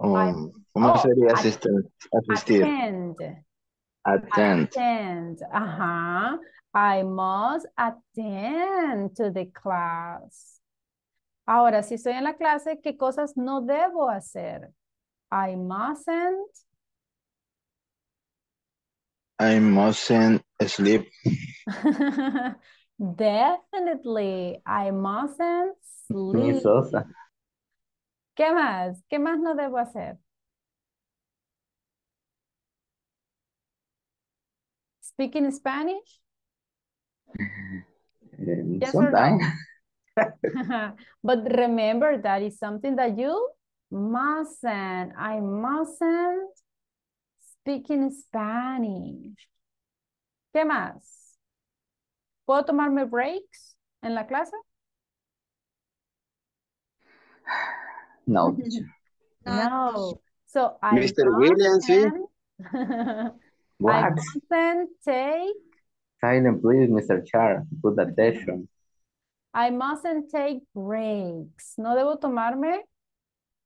Um, ¿Cómo oh, sería asistir? Asistir. Attend. Attend. Attend. Ajá. I must attend to the class. Ahora, si estoy en la clase, ¿qué cosas no debo hacer? I mustn't. I mustn't sleep. Definitely. I mustn't sleep. Sosa. ¿Qué más? ¿Qué más no debo hacer? Speaking Spanish? Um, Yes or no? but remember that is something that you mustn't. I mustn't speak in Spanish. ¿Qué más? ¿Puedo tomarme breaks en la clase? No. No. So I Mr. William, sí. mustn't- I What? mustn't take Silent, please, Mr. Char. Put attention. I mustn't take breaks. No debo tomarme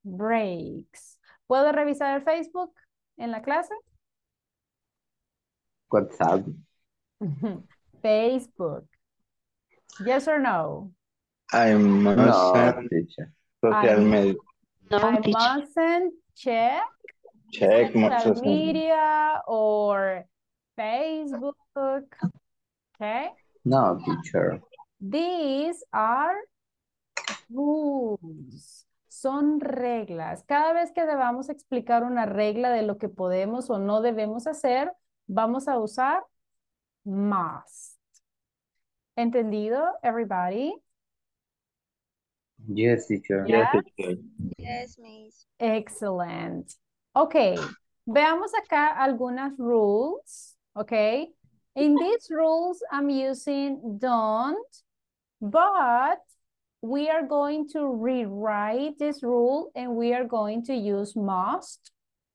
breaks. ¿Puedo revisar el Facebook en la clase? WhatsApp. Facebook. Yes or no? I must No, teacher. social I- media. No, I teacher. mustn't check Check social social media. media or Facebook. Okay. No, teacher. These are rules. Son reglas. Cada vez que debamos explicar una regla de lo que podemos o no debemos hacer, vamos a usar must. ¿Entendido, everybody? Yes, teacher. Yes, teacher. Yes, miss. Excellent. Ok, veamos acá algunas rules, ok? In these rules, I'm using don't, but we are going to rewrite this rule and we are going to use must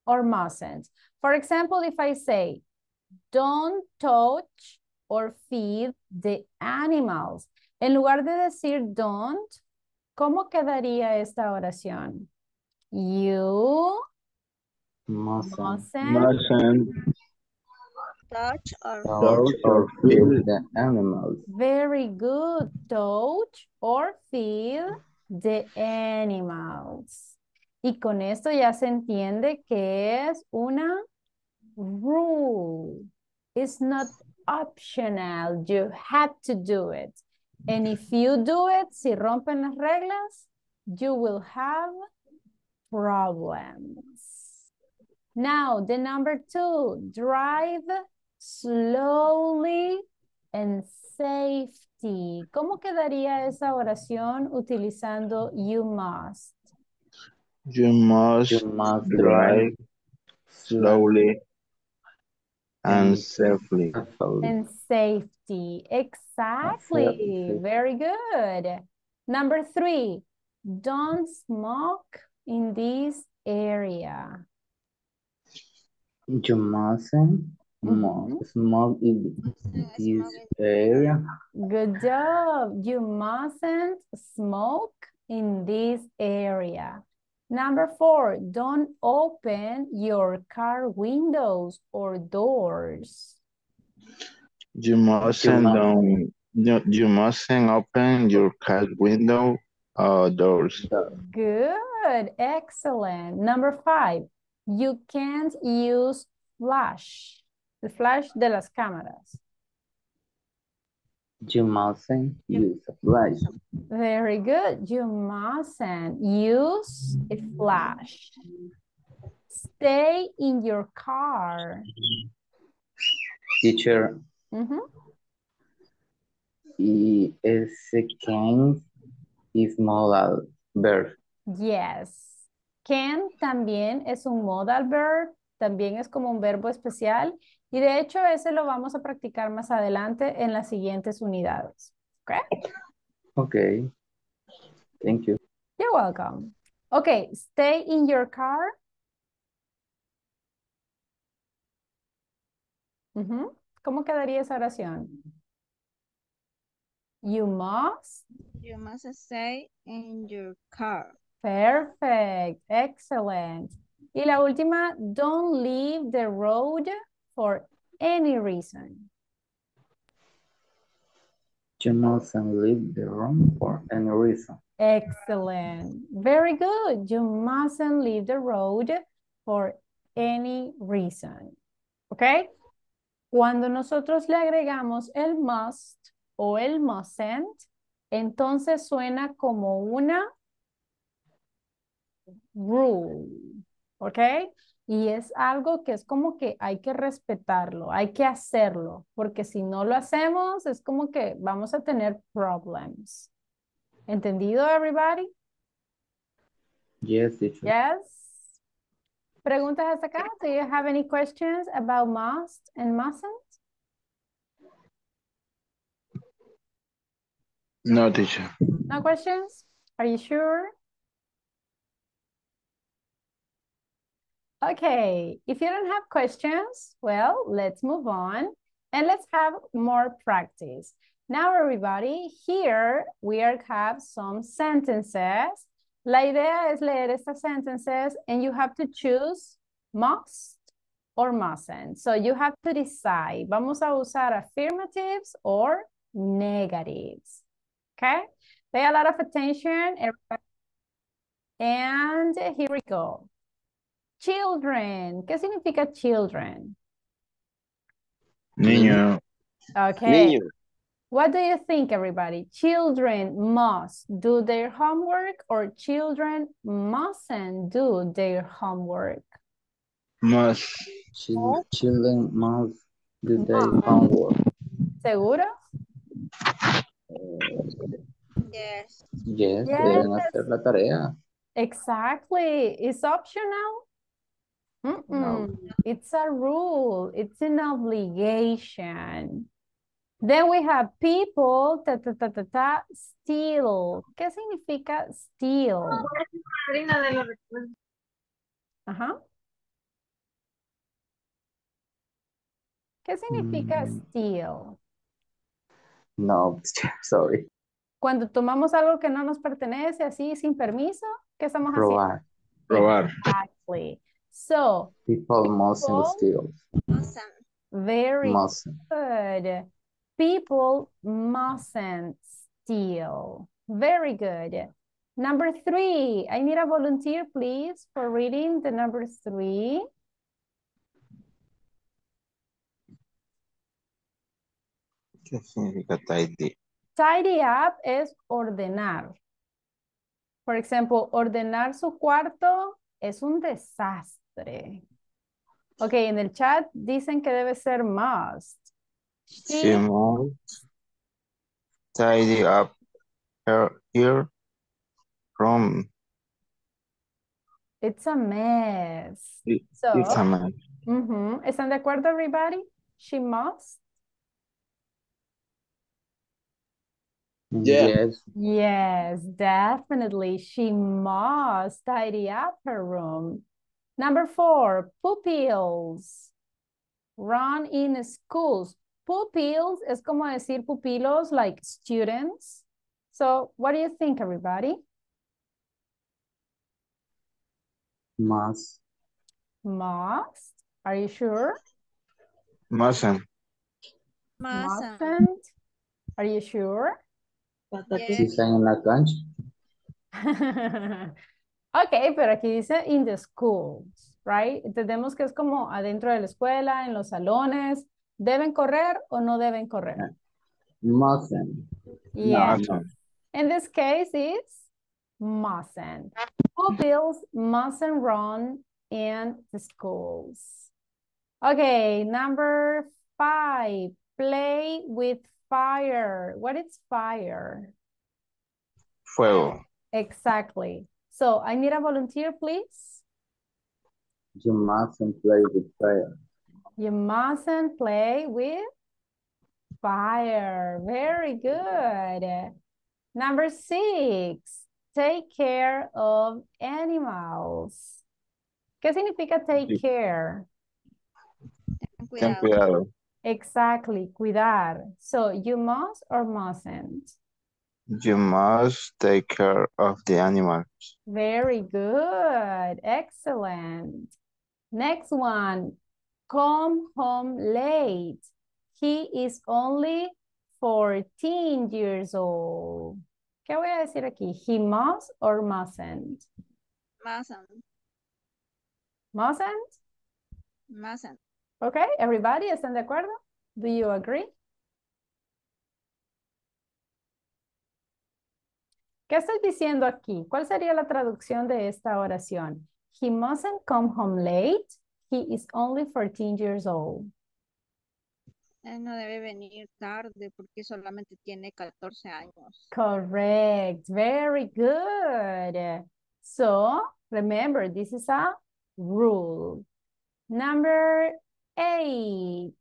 or mustn't. For example, if I say, don't touch or feed the animals. En lugar de decir don't, ¿cómo quedaría esta oración? You Mustn't mustn't Touch or touch or feed the animals. Very good. Touch or feed the animals. Y con esto ya se entiende que es una rule. It's not optional. You have to do it. Mm-hmm. And if you do it, si rompen las reglas, you will have problems. Now, the number two, drive slowly and safety. ¿Cómo quedaría esa oración utilizando you must? you must You must drive drive slowly and And safely. And safety. Exactly. Safety. Very good. Number three, don't smoke in this area. You mustn't mo- Mhm. smoke in this area. Good job. You mustn't smoke in this area. Number four, don't open your car windows or doors. You mustn't must- um, don't you, you mustn't open your car window or doors. Good, excellent. Number five, you can't use flash. El flash de las cámaras. You mustn't use a flash. Very good. You mustn't use a flash. Stay in your car. Teacher, Ujú. y ese can is modal verb. Yes. Can también es un modal verb, también es como un verbo especial y de hecho ese lo vamos a practicar más adelante en las siguientes unidades. ¿Ok? Okay. Thank you. You're welcome. Okay, stay in your car. ¿Cómo quedaría esa oración? You must. You must stay in your car. Perfect. Excellent. Y la última, don't leave the road for any reason. You mustn't leave the room for any reason. Excellent. Very good. You mustn't leave the road for any reason. ¿Ok? Cuando nosotros le agregamos el must o el mustn't, entonces suena como una rule. ¿Ok? Y es algo que es como que hay que respetarlo, hay que hacerlo, porque si no lo hacemos es como que vamos a tener problems. ¿Entendido, everybody? Yes, teacher. Yes. Preguntas hasta acá? Do you have any questions about must and mustn't? No, teacher. No questions? Are you sure? Okay, if you don't have questions, well, let's move on and let's have more practice. Now, everybody, here we are have some sentences. La idea es leer estas sentences and you have to choose must or mustn't. So you have to decide. Vamos a usar affirmatives or negatives. Okay? Pay a lot of attention. And here we go. Children. ¿Qué significa children? Niño. Okay. Niño. What do you think, everybody? Children must do their homework or children mustn't do their homework? Must. Chil- Children must do their homework. ¿Seguro? Yes. Yes, Yes. deben hacer la tarea. Exactly. It's optional. Mm-mm. It's a rule. It's an obligation. Then we have people, ta, ta, ta, ta, ta, steal. ¿Qué significa steal? Ajá. ¿Qué significa Mm. steal? No, teacher, sorry. Cuando tomamos algo que no nos pertenece así sin permiso, ¿qué estamos haciendo? Robar. Robar. Exactly. So, People mustn't People- steal. Awesome. very Mustn't. good. People mustn't steal. Very good. Number three, I need a volunteer, please, for reading the number three. ¿Qué significa tidy? Tidy up es ordenar. Por ejemplo, ordenar su cuarto es un desastre. Ok, en el chat dicen que debe ser must. She She must tidy up her ear from It's a mess. It- So, it's a ujú, ¿Están de acuerdo, everybody? She must. Yes. Yes, definitely. She must tidy up her room. Number four, pupils. Run in schools. Pupils es como decir pupilos, like students. So, what do you think, everybody? Must. Must. Are you sure? Mustn't. Mustn't. Are you sure? Si están en la cancha. Ok, pero aquí dice in the schools, right? Entendemos que es como adentro de la escuela, en los salones. ¿Deben correr o no deben correr? Mustn't. Yeah. Mustn't. In this case is mustn't. Pupils mustn't run in the schools. Okay, number five, play with fire. What is fire? Fuego. Exactly. So I need a volunteer, please. You mustn't play with fire. You mustn't play with fire. Very good. Number six, take care of animals. ¿Qué significa take Sí. care? Ten Cuidado. cuidado. Exactly, cuidar. So you must or mustn't? You must take care of the animals. Very good. Excellent. Next one. Come home late. He is only 14 years old. ¿Qué voy a decir aquí? He must or mustn't? Mustn't. Mustn't? Awesome. Okay, everybody, ¿están de acuerdo? Do you agree? ¿Qué estoy diciendo aquí? ¿Cuál sería la traducción de esta oración? He mustn't come home late. He is only 14 years old. Él no debe venir tarde porque solamente tiene 14 años. Correct. Very good. So remember, this is a rule. Number eight.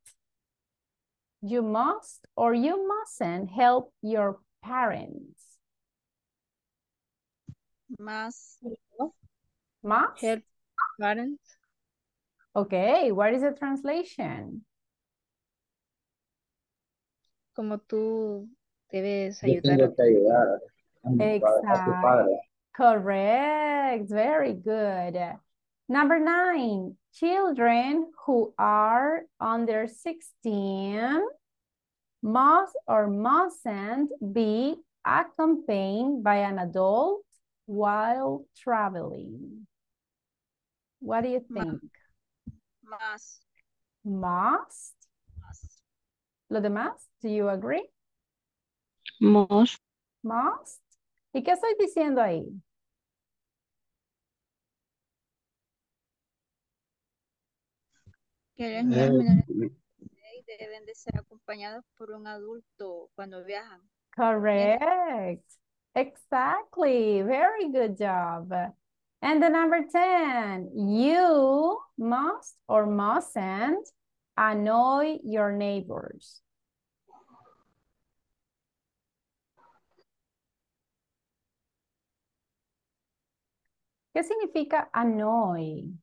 You must or you mustn't help your parents. Más Must? Help parents. Okay, what is the translation? Como tú debes Yo ayudar tengo que ayudar a mi a tu padre. Correct. Very good. Number nine, children who are under 16 must or mustn't be accompanied by an adult while traveling. What do you think? más Must? más. ¿Lo demás? Do you agree? Must. Must. ¿Y qué estoy diciendo ahí? Que los menores de Eh, edad deben de ser acompañados por un adulto cuando viajan. Correct. Exactly. Very good job. And the number 10, you must or mustn't annoy your neighbors. ¿Qué significa annoy?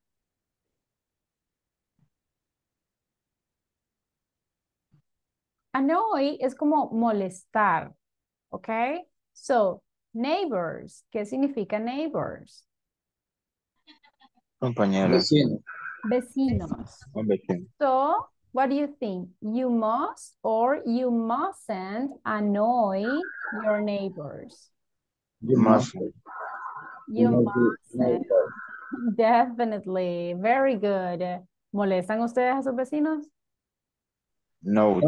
Annoy es como molestar, ¿ok? So, neighbors, ¿qué significa neighbors? Compañeros. Vecino. Vecinos. Vecino. So, what do you think? You must or you mustn't annoy your neighbors. You Must. must. You must mustn't. Definitely. Very good. ¿Molestan ustedes a sus vecinos? No.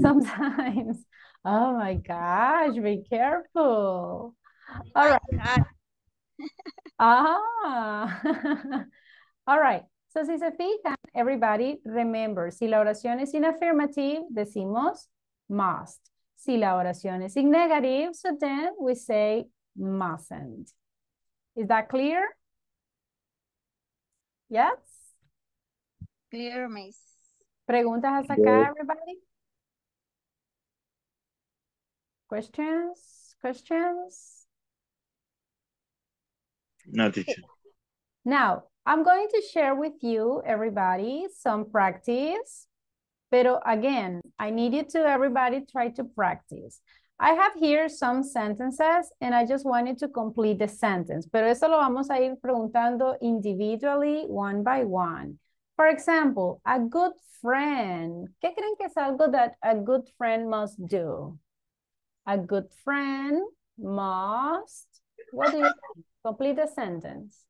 Sometimes. Sometimes. Oh my gosh, be careful. All right. Ah, Ah. All right. So si se fijan, everybody remember, si la oración es in affirmative, decimos must. Si la oración es in negative, so then we say mustn't. Is that clear? Yes? clear, miss. ¿Preguntas hasta acá, everybody? Questions? Questions? No, teacher. Now, I'm going to share with you, everybody, some practice. Pero again, I need you to everybody try to practice. I have here some sentences and I just wanted to complete the sentence. Pero eso lo vamos a ir preguntando individually, one by one. For example, a good friend. ¿Qué creen que es algo that a good friend must do? A good friend must, what do you think? Complete the sentence.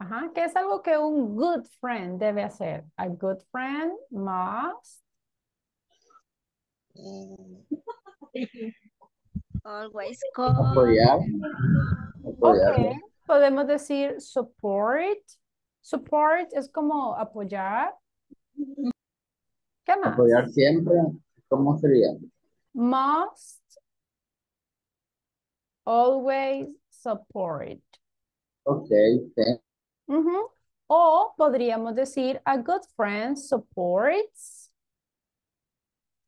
Ajá, ¿qué es algo que un good friend debe hacer? A good friend must, Always call. Apoyar. Apoyar. ok, podemos decir support. Support es como apoyar. ¿Qué más? Apoyar siempre. ¿Cómo sería? Must always support. Ok. Ujú. O podríamos decir a good friend supports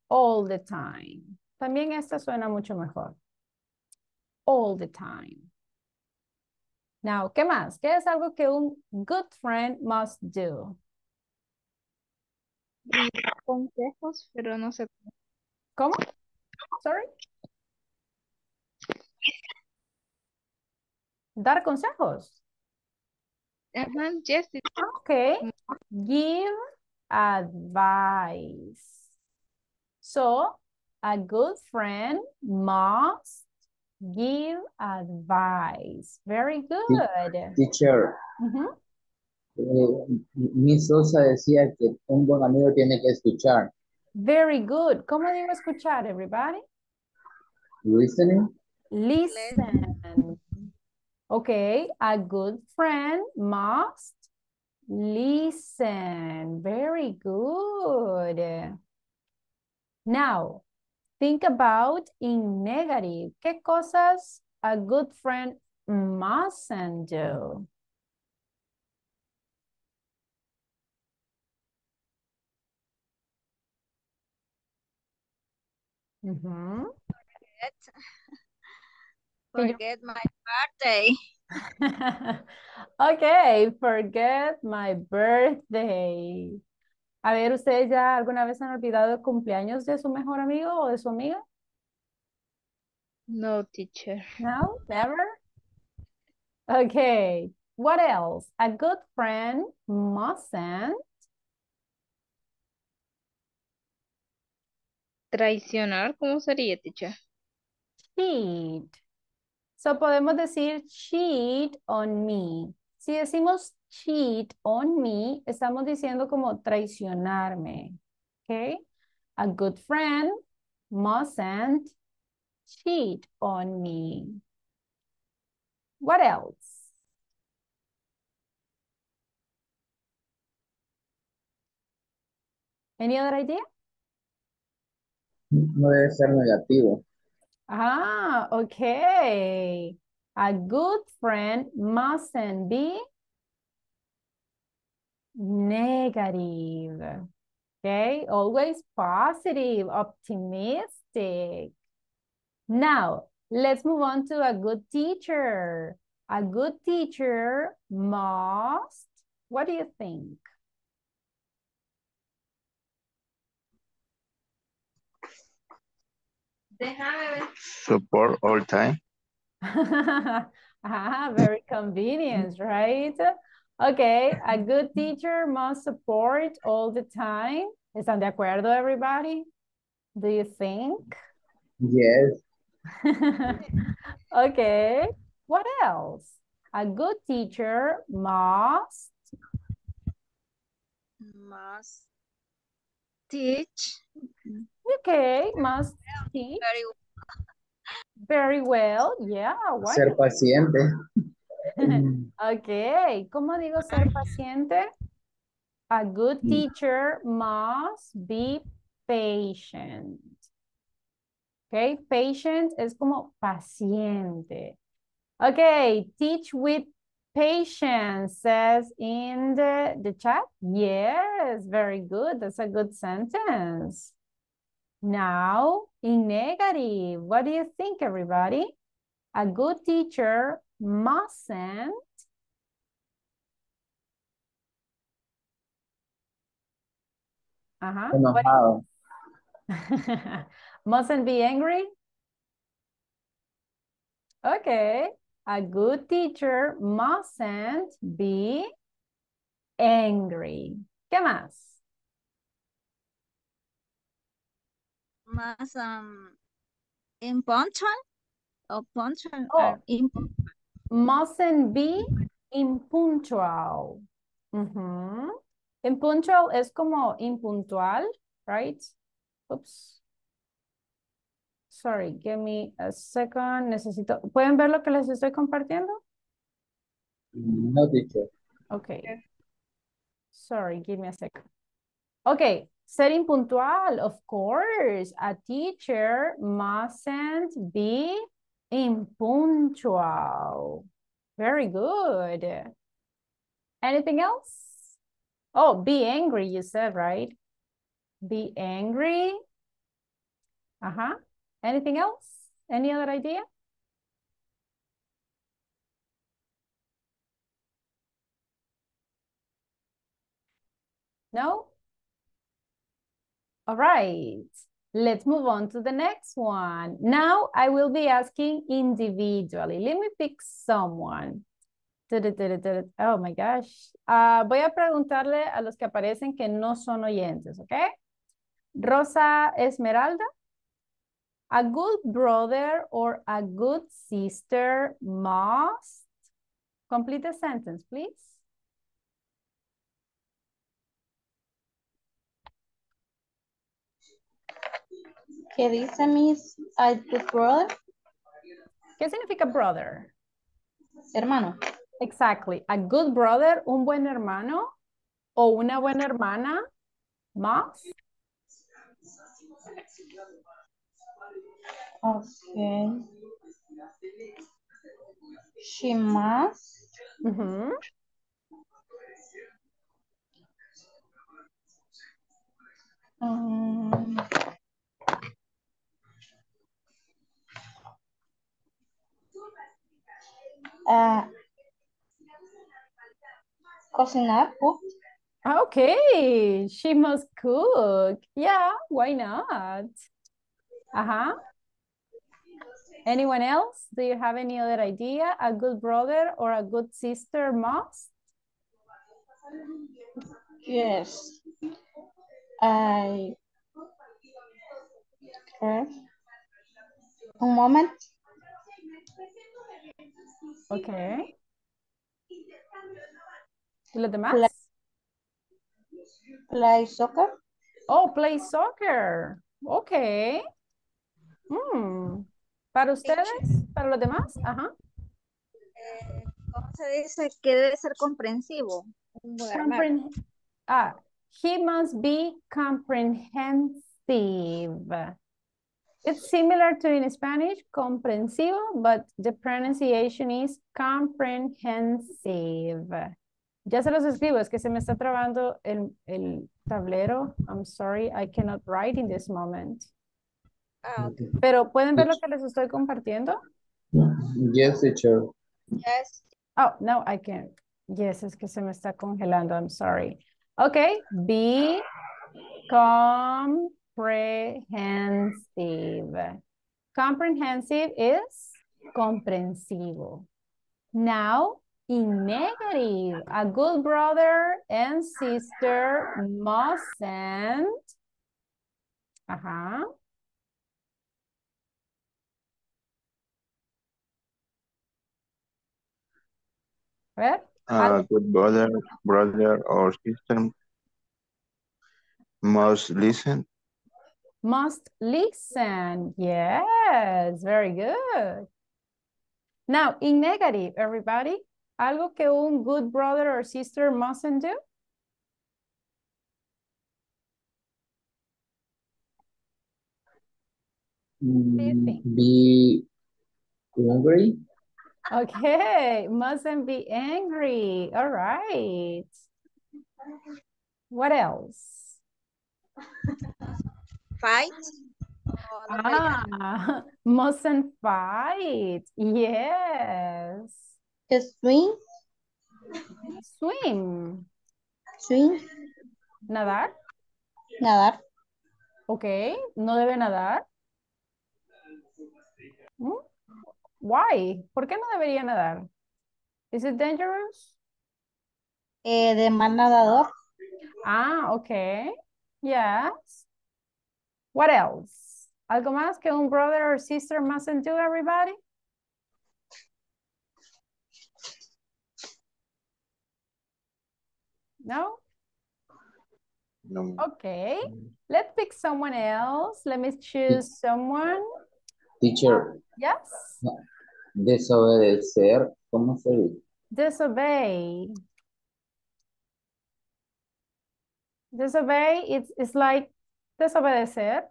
all the time. También esta suena mucho mejor. All the time. Now, ¿qué más? ¿Qué es algo que un good friend must do? Consejos, pero no sé. ¿Cómo? Sorry. Dar consejos. Ajá, yes, it- Okay. Give advice. So, a good friend must give advice. Very good. Teacher. Ujú. eh, mi Sosa decía que un buen amigo tiene que escuchar. Very good. ¿Cómo digo escuchar, everybody? Listening. Listen. Okay, a good friend must listen. Very good. Now, think about in negative. ¿Qué cosas a good friend mustn't do? Ujú. Can you- Forget my birthday. okay, forget my birthday. A ver, ¿ustedes ya alguna vez han olvidado el cumpleaños de su mejor amigo o de su amiga? No, teacher. No, never? Okay, what else? A good friend mustn't Traicionar, ¿cómo sería, teacher? cheat. So podemos decir cheat on me. Si decimos cheat on me, estamos diciendo como traicionarme. Okay? A good friend mustn't cheat on me. What else? Any other idea? No debe ser negativo. Ah, okay. A good friend mustn't be negative. Okay, always positive, optimistic. Now, let's move on to a good teacher. A good teacher must, what do you think? Support all time. ah, very convenient, right? Okay, a good teacher must support all the time. ¿Están de acuerdo, everybody? Do you think? Yes. okay, what else? A good teacher must, Must teach okay, must teach very very well. Yeah, Ser paciente. Okay, ¿cómo digo ser paciente? A good Mm. teacher must be patient. Okay, patient es como paciente. Okay, teach with patience says in the, the chat. Yes, very good. That's a good sentence. Now, in negative, what do you think, everybody? A good teacher mustn't uh-huh. Enojado. mustn't be angry? Okay. A good teacher mustn't be angry. ¿Qué más? must um impunctual or punctual Oh. or imp Mustn't be impuntual. Ujú. Impuntual es como impuntual, right? Oops. Sorry, give me a second. Necesito. ¿Pueden ver lo que les estoy compartiendo? No, teacher. Okay. Sorry, give me a second. Okay, ser impuntual, of course. A teacher mustn't be impuntual. Very good. Anything else? Oh, be angry, you said, right? Be angry. Uh-huh. Anything else? Any other idea? No? All right. Let's move on to the next one. Now I will be asking individually. Let me pick someone. Oh my gosh. Ah, voy a preguntarle a los que aparecen que no son oyentes, ¿ok? Rosa Esmeralda. A good brother or a good sister must. Complete the sentence, please. ¿Qué dice Miss? I good brother. ¿Qué significa brother? Hermano. Exactly. A good brother, un buen hermano o una buena hermana. Más. Okay. She must. Ujú. um, ah, cocinar, cook. Okay, she must cook. Yeah, why not? Uh-huh. Anyone else? Do you have any other idea? A good brother or a good sister must? Yes. I. Okay. Un moment. Okay. ¿Y los demás? Play- Play soccer. Oh, play soccer. Okay. Mm. ¿Para ustedes? ¿Para los demás? Ajá. Eh, ¿Cómo se dice? Que debe ser comprensivo. Compren- ah, he must be comprehensive. It's similar to in Spanish, comprensivo, but the pronunciation is comprehensive. Ya se los escribo, es que se me está trabando el, el tablero. I'm sorry, I cannot write in this moment. Ah. Pero ¿pueden ver lo que les estoy compartiendo? Yes, teacher. Yes. Oh, no, I can't. Yes, es que se me está congelando. I'm sorry. Okay, be comprehensive. Comprehensive is comprensivo. Now, in negative, a good brother and sister mustn't. uh -huh. ver. A good brother, brother or sister must listen. Must listen. Yes, very good. Now, in negative, everybody, algo que un good brother or sister mustn't do. Mm? Be angry. Okay, mustn't be angry. All right. What else? Fight. Ah, mustn't fight. Yes. Swing. Swim. Swing. Nadar. Nadar. Ok, no debe nadar. ¿Mm? Why? ¿Por qué no debería nadar? Is it dangerous? Eh, de mal nadador. Ah, ok. Yes. What else? ¿Algo más que un brother or sister mustn't do, everybody? No? No. Okay. Let's pick someone else. Let me choose someone. Teacher, Yes. desobedecer, ¿cómo se dice? Disobey. Disobey, it's, it's like desobedecer,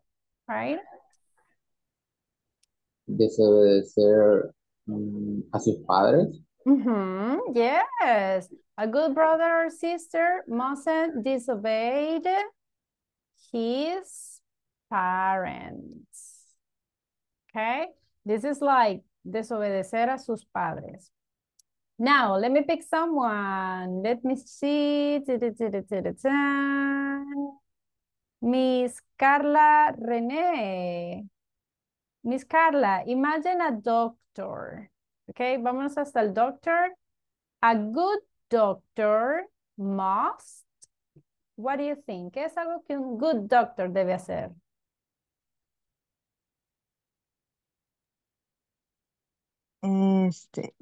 right? Desobedecer mm, a sus padres. Mhm, yes. A good brother or sister mustn't disobey his parents. Okay? This is like desobedecer a sus padres. Now, let me pick someone. Let me see. Miss Carla René. Miss Carla, imagine a doctor. Okay, vámonos hasta el doctor. A good doctor must. What do you think? ¿Qué es algo que un good doctor debe hacer? Este,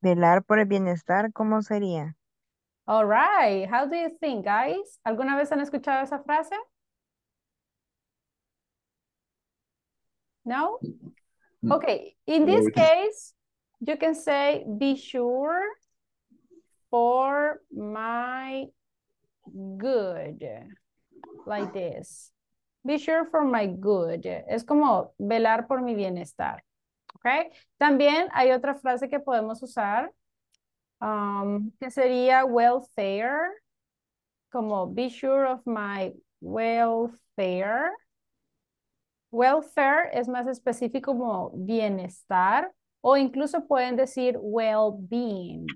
velar por el bienestar, ¿cómo sería? All right. How do you think, guys? ¿Alguna vez han escuchado esa frase? No? Mm. Okay, in this case, you can say, be sure for my good, like this. Be sure for my good. Es como velar por mi bienestar. ¿Ok? También hay otra frase que podemos usar, um, que sería welfare, como be sure of my welfare. Welfare es más específico como bienestar o incluso pueden decir well-being,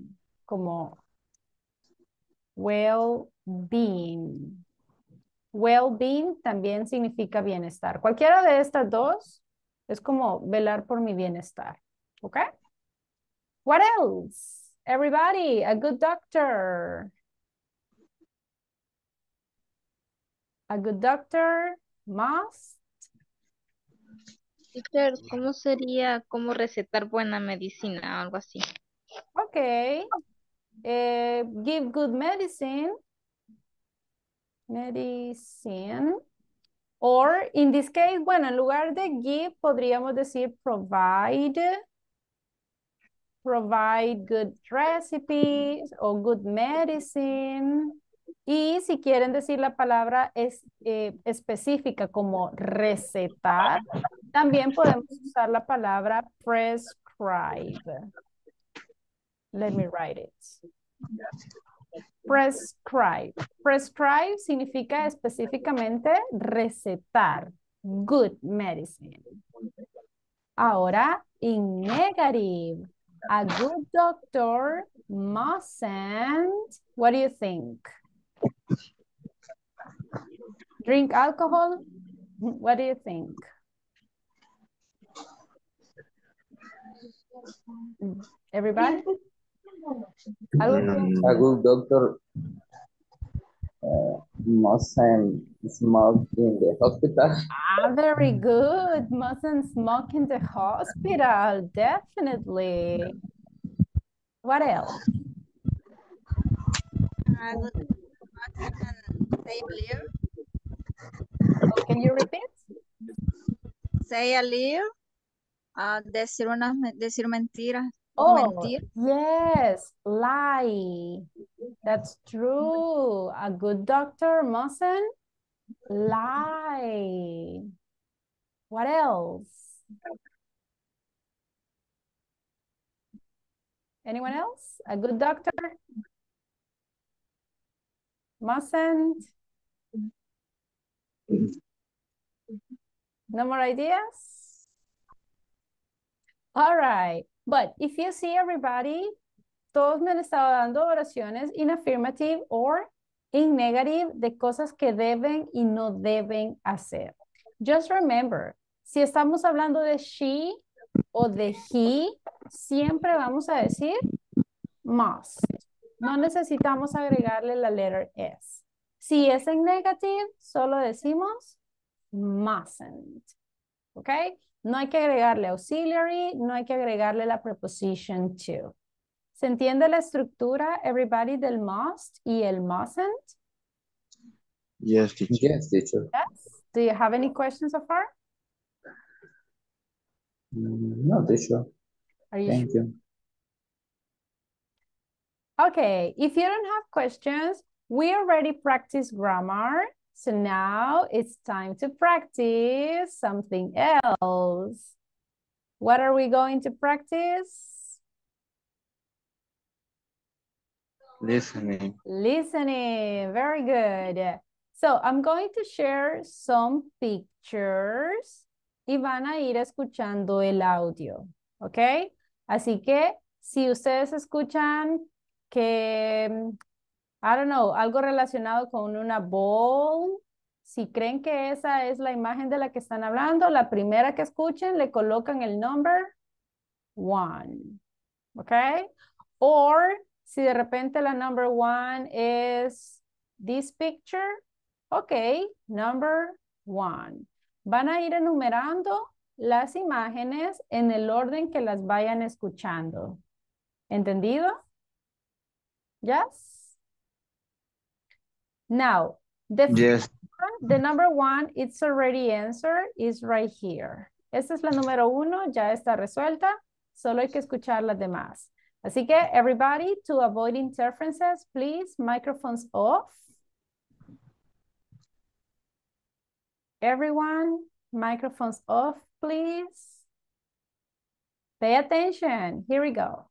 como well-being. Well-being también significa bienestar. Cualquiera de estas dos es como velar por mi bienestar. ¿Ok? What else? Everybody, a good doctor. A good doctor must. Teacher, ¿cómo sería cómo recetar buena medicina o algo así? Okay. Eh, give good medicine. Medicine. Or in this case, bueno, en lugar de give, podríamos decir provide. Provide good recipes o good medicine. Y si quieren decir la palabra eh, específica como recetar, también podemos usar la palabra prescribe. Let me write it. Prescribe. Prescribe significa específicamente recetar. Good medicine. Ahora, in negative, a good doctor mustn't, what do you think? Drink alcohol? What do you think? Everybody? Mm. ¿Algo A good doctor uh, mustn't smoke in the hospital. Ah, very good. Mustn't smoke in the hospital. Definitely. What else? I would say a Oh, can you repeat? say a little, ah, decir unas, me- decir mentiras o Oh, mentir. yes, lie. That's true. A good doctor mustn't lie. What else? Anyone else? A good doctor mustn't. No more ideas? All right. But if you see everybody, todos me han estado dando oraciones in affirmative or in negative de cosas que deben y no deben hacer. Just remember, si estamos hablando de she o de he, siempre vamos a decir must. No necesitamos agregarle la letter S. Si es en negative, solo decimos mustn't. ¿Ok? No hay que agregarle auxiliary, no hay que agregarle la preposition to. ¿Se entiende la estructura, everybody, del must y el mustn't? Yes, teacher. Yes, teacher. Yes. Do you have any questions so far? Mm, No, teacher. Are you Thank you. Okay, if you don't have questions, we already practiced grammar. So now it's time to practice something else. What are we going to practice? Listening. Listening, very good. So I'm going to share some pictures y van a ir escuchando el audio, ¿ok? Así que si ustedes escuchan que, I don't know, algo relacionado con una bowl, si creen que esa es la imagen de la que están hablando, la primera que escuchen le colocan el number one, ¿ok? Or si de repente la number one es this picture, ok, number one. Van a ir enumerando las imágenes en el orden que las vayan escuchando. ¿Entendido? Yes? Now, the, Yes. the number one, it's already answered, is right here. Esta es la número uno, ya está resuelta. Solo hay que escuchar las demás. Así que, everybody, to avoid interferences, please, microphones off. Everyone, microphones off, please. Pay attention. Here we go.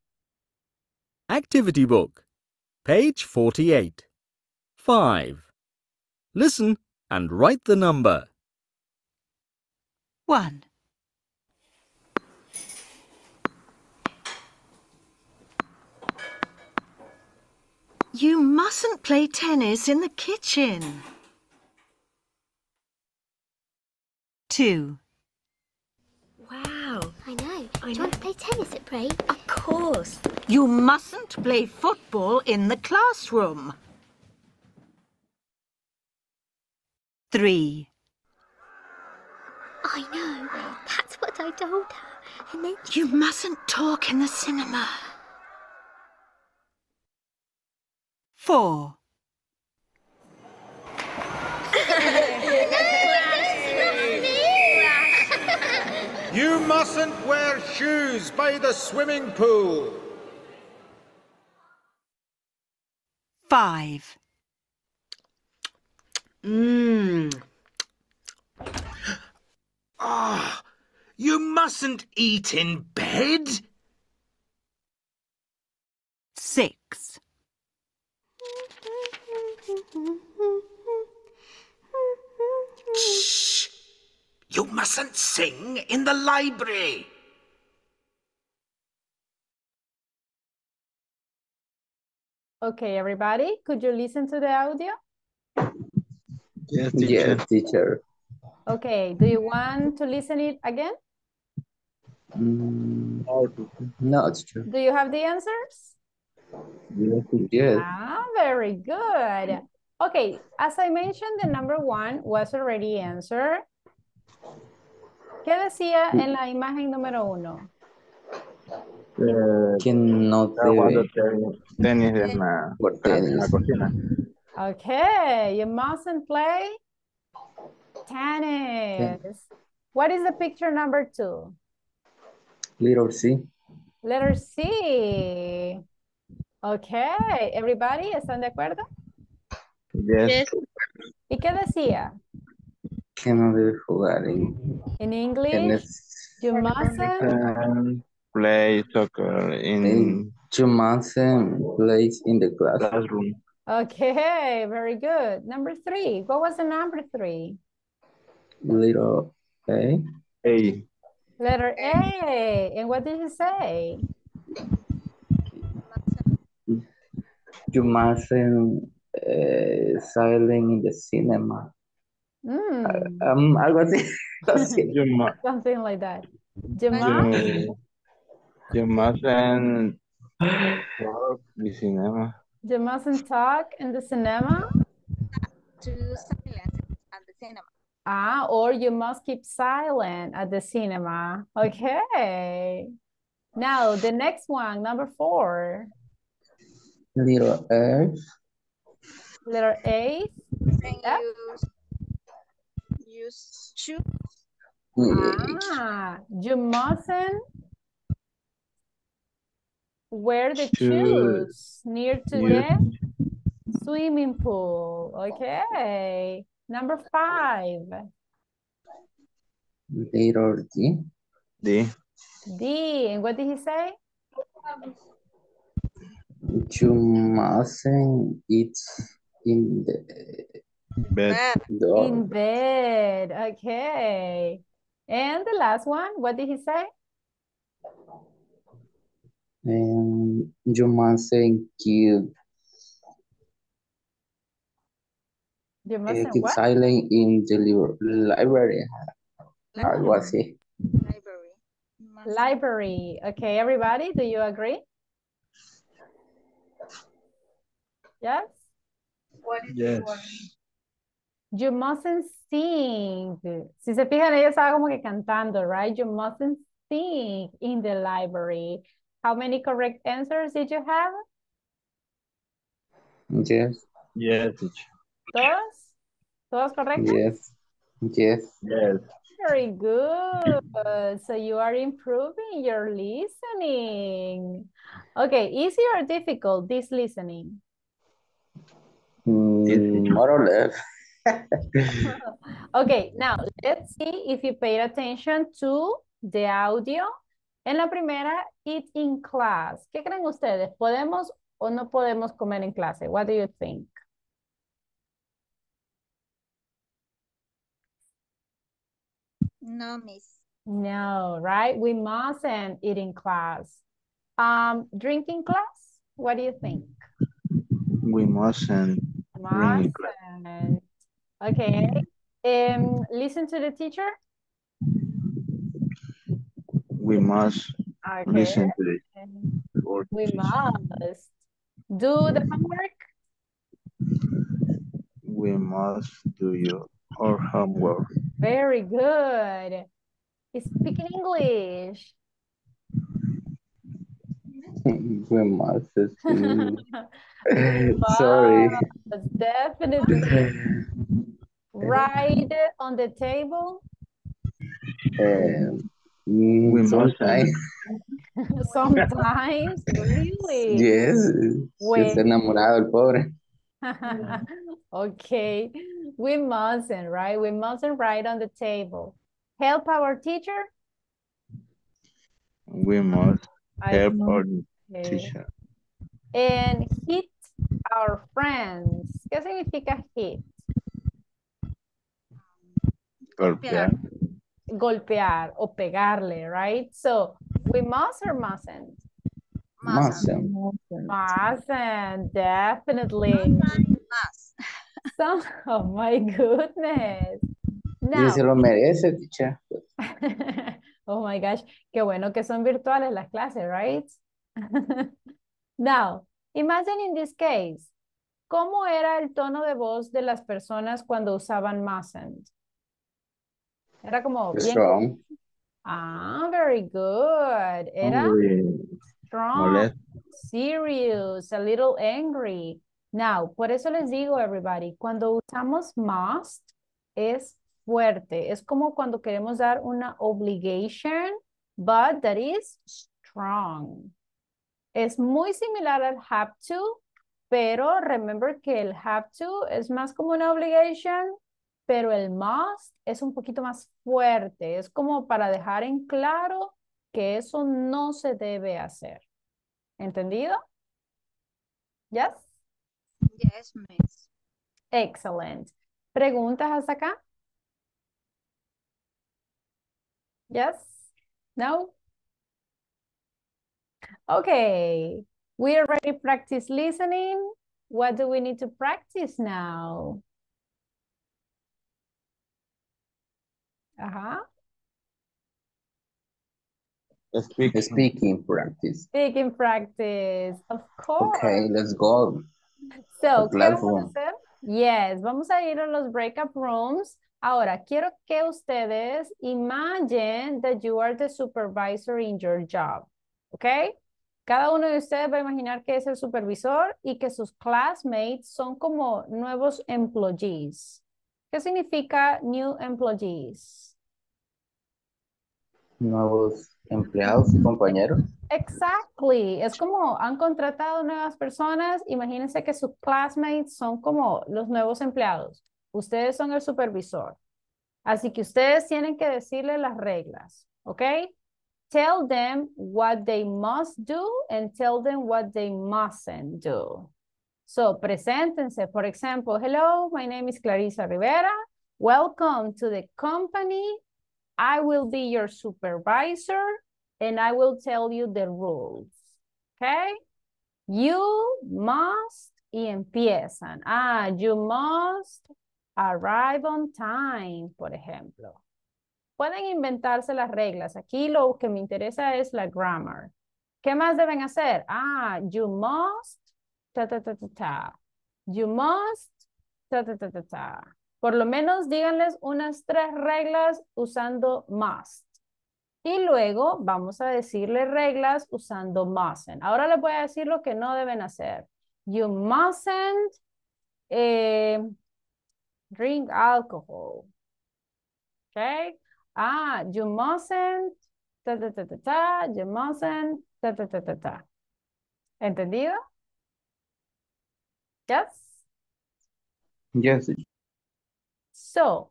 Activity book, page 48. 5. Listen and write the number. 1. You mustn't play tennis in the kitchen. 2. Wow. I know. Do you want to play tennis at break? Of course. You mustn't play football in the classroom. 3. I know. That's what I told her. And then You mustn't talk in the cinema. 4. You mustn't wear shoes by the swimming pool. 5. Mmm. Ah, you mustn't eat in bed. 6. Shh. You mustn't sing in the library. Okay, everybody, could you listen to the audio? Yes, teacher. Yes, teacher. Okay, do you want to listen it again? Mm, no, teacher. Do you have the answers? Yes, yes. Ah, very good. Okay, as I mentioned, the number one was already answered. ¿Qué decía en la imagen número uno? Eh, Que no jugando debe tenis, tenis en la, por en la cocina. Okay, you mustn't play tennis. What is the picture number two? Letter C. Letter C. Okay, everybody, ¿están de acuerdo? Yes. ¿Y qué decía? Que no debe jugar en In English, tenis. you mustn't. Play soccer in And You mustn't play in the classroom. Okay, very good. Number three. What was the number three? Little A. A. Letter A. And what did he say? You mustn't uh, silent in the cinema. Mm, Um, algo así. Así. You, mu something like that. You must. you, you mustn't the cinema. You mustn't talk in the cinema. To silence at the cinema. Ah, or you must keep silent at the cinema. Okay. Now, the next one, number four. Little F. Letter A. Then Yep. use use shoe. Ah, you mustn't wear the Shoes. shoes near to Near- the swimming pool. Okay. Number five. Little D. D. D. And what did he say? You mustn't eat in the Bed. door. In bed. Okay. And the last one, what did he say? And you mustn't keep, You uh, mustn't keep what? silent in the li- library. Algo así. Library. Library. Okay, everybody, do you agree? Yes? Yes. You mustn't sing. Si se fijan, ella estaba como que cantando, right? You mustn't sing in the library. How many correct answers did you have? Yes, Yes, teacher. ¿Todos? ¿Todos correctos? yes, yes. Yes. Very good. So you are improving your listening. Okay, easy or difficult, this listening? Mm, more or less. Okay, now let's see if you paid attention to the audio. En la primera, eat in class. ¿Qué creen ustedes? ¿Podemos o no podemos comer en clase? What do you think? No, miss. No, right? We mustn't eat in class. Um, drink in class? What do you think? We mustn't drink in Okay. Um, listen to the teacher. We must Okay. listen to the We must do the homework. we must do your our homework. Very good. Speak in English. We must speak. Sorry. Must, definitely. Write it on the table. Um, mm, We must sometimes. Sometimes, really. Yes. When- Está enamorado el pobre. okay, we mustn't, right? We mustn't write on the table. Help our teacher. We must I help our Okay. And hit our friends. ¿Qué significa hit? Golpear. Golpear o pegarle, right? So, we must or mustn't? Mustn't. Mustn't, definitely. Oh my goodness. Y Now, se lo merece, teacher. oh my gosh, qué bueno que son virtuales las clases, right? Now, imagine in this case, ¿cómo era el tono de voz de las personas cuando usaban mustn't? Era como bien. Strong. Ah, very good. Era strong, serious, a little angry. Now, por eso les digo, everybody, cuando usamos must, es fuerte. Es como cuando queremos dar una obligation, but that is strong. Es muy similar al have to, pero remember que el have to es más como una obligation, pero el must es un poquito más fuerte. Es como para dejar en claro que eso no se debe hacer. ¿Entendido? Yes? Yes, miss. Excellent. ¿Preguntas hasta acá? Yes? No? Okay. We already practiced listening. What do we need to practice now? Uh-huh. Ajá. Speaking. Speaking practice. Speaking practice, of course. Okay, let's go. So, ¿qué vamos a classroom. hacer? Yes, vamos a ir a los breakup rooms. Ahora, quiero que ustedes imagine that you are the supervisor in your job. ¿Ok? Cada uno de ustedes va a imaginar que es el supervisor y que sus classmates son como nuevos employees. ¿Qué significa new employees? Nuevos empleados, compañeros. Exactly. Es como han contratado nuevas personas. Imagínense que sus classmates son como los nuevos empleados. Ustedes son el supervisor. Así que ustedes tienen que decirle las reglas, ¿ok? Tell them what they must do and tell them what they mustn't do. So, preséntense. For example, hello, my name is Clarissa Rivera. Welcome to the company. I will be your supervisor and I will tell you the rules. Okay? You must y empiezan. Ah, you must arrive on time, por ejemplo. Pueden inventarse las reglas. Aquí lo que me interesa es la grammar. ¿Qué más deben hacer? Ah, you must. You must. Por lo menos díganles unas tres reglas usando must. Y luego vamos a decirle reglas usando mustn't. Ahora les voy a decir lo que no deben hacer. You mustn't eh, drink alcohol. Okay? Ah, you mustn't, ta, ta, ta, ta, ta, you mustn't, ta, ta, ta, ta, ta. ¿Entendido? Yes? Yes. So,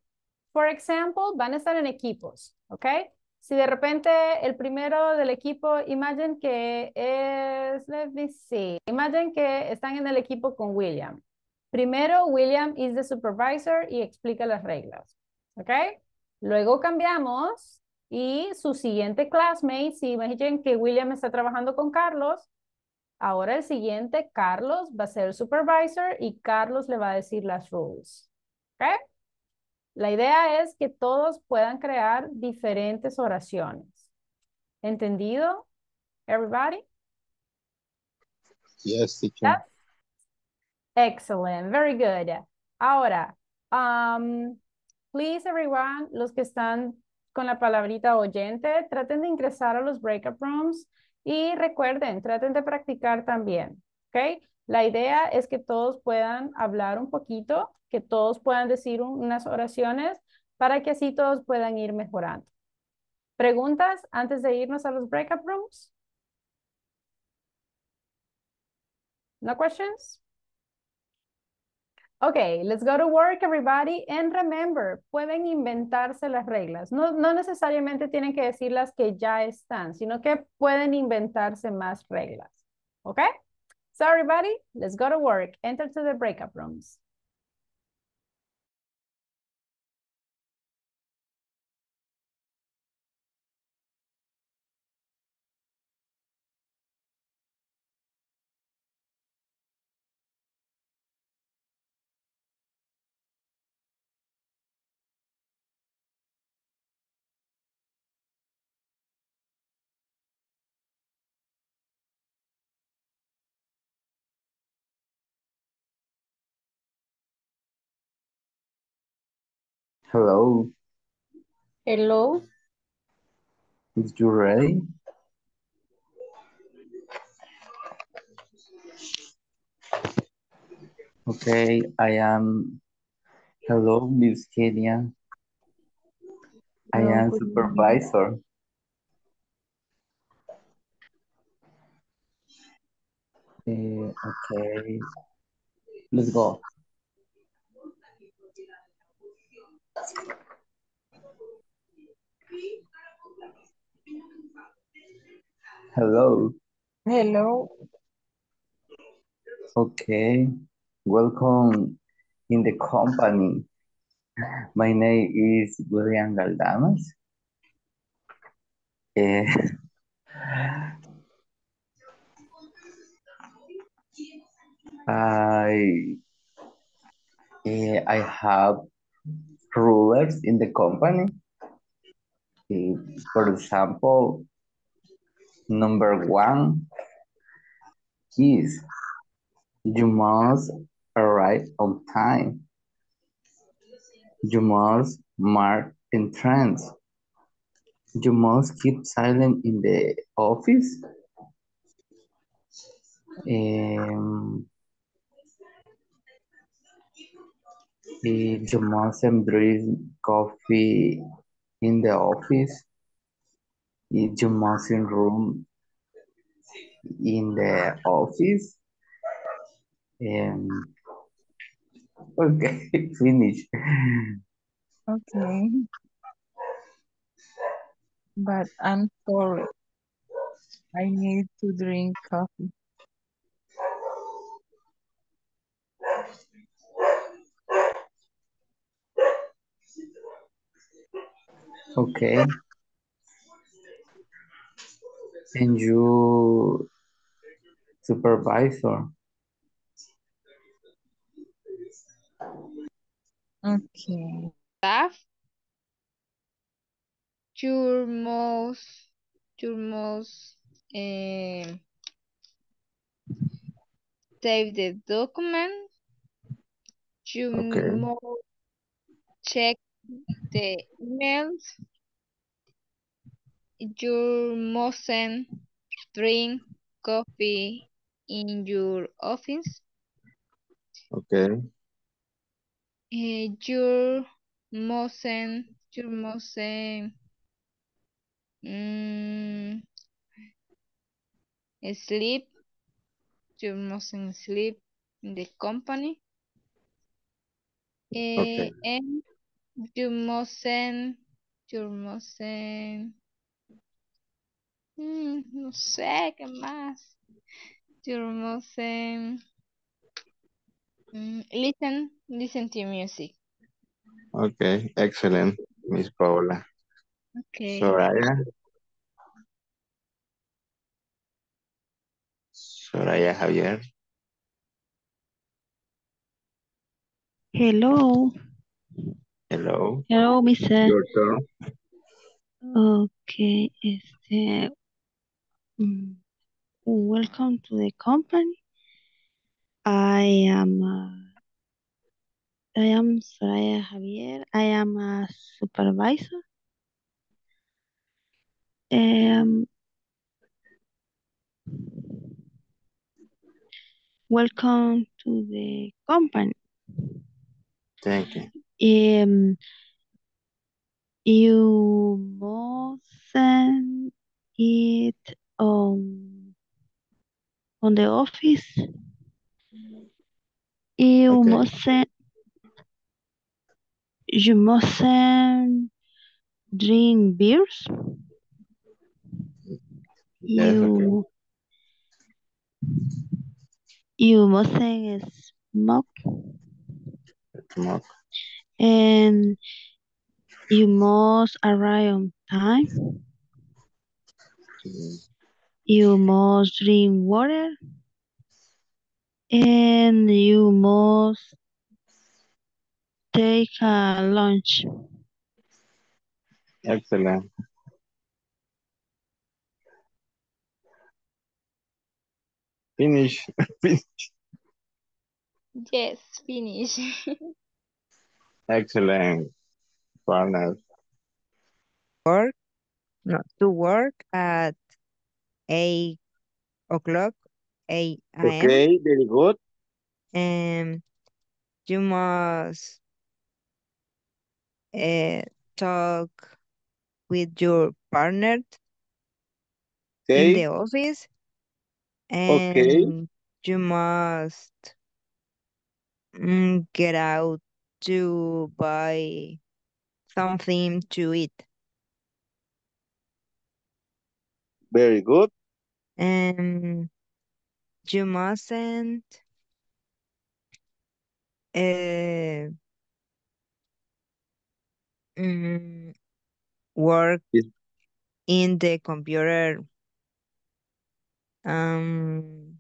for example, van a estar en equipos, ¿ok? Si de repente el primero del equipo, imagine que es, let me see, imagine que están en el equipo con William. Primero, William is the supervisor y explica las reglas, ¿ok? Luego cambiamos y su siguiente classmate, si imaginen que William está trabajando con Carlos, ahora el siguiente, Carlos, va a ser el supervisor y Carlos le va a decir las rules, ¿ok? La idea es que todos puedan crear diferentes oraciones. ¿Entendido? Everybody? Yes, teacher. Excellent. Very good. Ahora, um, please everyone, los que están con la palabrita oyente, traten de ingresar a los breakup rooms y recuerden, traten de practicar también. ¿Ok? La idea es que todos puedan hablar un poquito, que todos puedan decir unas oraciones para que así todos puedan ir mejorando. ¿Preguntas antes de irnos a los breakup rooms? No questions? Okay, let's go to work, everybody. And remember, pueden inventarse las reglas. No, no necesariamente tienen que decir las que ya están, sino que pueden inventarse más reglas. Okay? So everybody, let's go to work. Enter to the breakup rooms. Hello. Hello. Is you ready? Okay, I am. Hello, Miss Kenya. I am supervisor. Eh, okay, let's go. Hello. Hello. Okay, welcome in the company. My name is William Galdames. Eh, I eh, I have rulers in the company. For example, number one is you must arrive on time. You must mark entrance. You must keep silent in the office. Um, you mustn't drink coffee in the office. You mustn't room in the office. Um, okay, finish. Okay. But I'm sorry. I need to drink coffee. Okay. And you supervisor. Okay. Staff. Your most, your most, um, save the document. You Okay. check the emails. You mustn't drink coffee in your office. Okay. Eh, you mustn't You mustn't mm, sleep. You mustn't sleep in the company. Okay. Eh, and you mustn't, you mustn't, mm, no sé qué más. You mustn't mm, listen, listen to music. Okay, excellent, Miss Paola. Okay. Soraya. Soraya Javier. Hello. Hello. Hello, Mr. Your turn. Okay, este, mm, welcome to the company. I am, uh, I am Soraya Javier. I am a supervisor. Um, welcome to the company. Thank you. Um, you mustn't eat on on the office. You Okay. mustn't you mustn't drink beers. Yes, okay. You you mustn't smoke Smoke. And you must arrive on time. You must drink water and you must take a lunch. Excellent. Finish. Finish. Yes, finish. Excellent. Partners. Work, no, to work at 8 o'clock, 8 a.m. Okay, very good. And you must uh, talk with your partner in the office okay, and you must mm, get out to buy something to eat. very good. And you mustn't uh, mm, work Yes. in the computer um,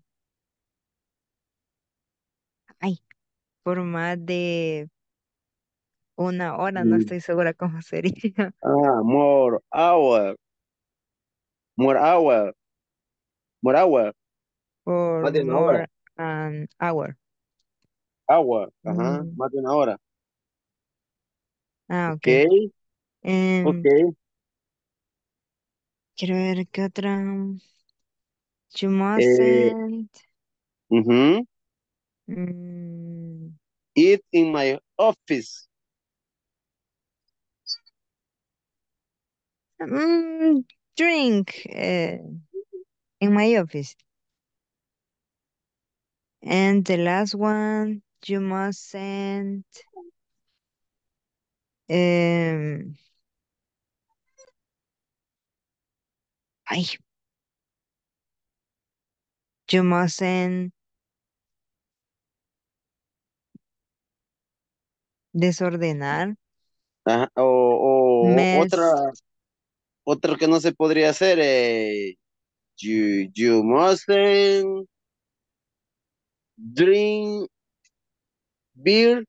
ay, más de una hora, no Mm, estoy segura cómo sería. Ah, more hour, more hour, more hour, For más de una hora. more an hour. Hour, ajá, Mm, más de una hora. ah, ok. Okay, Em, okay. quiero ver qué otra. You Eh, mustn't ujú. mm, Eat in my office. Mm, drink eh, in my office. And the last one, you mustn't um, ay, you mustn't desordenar, Ajá, O, o otra, otra que no se podría hacer. Eh, you, you mustn't drink beer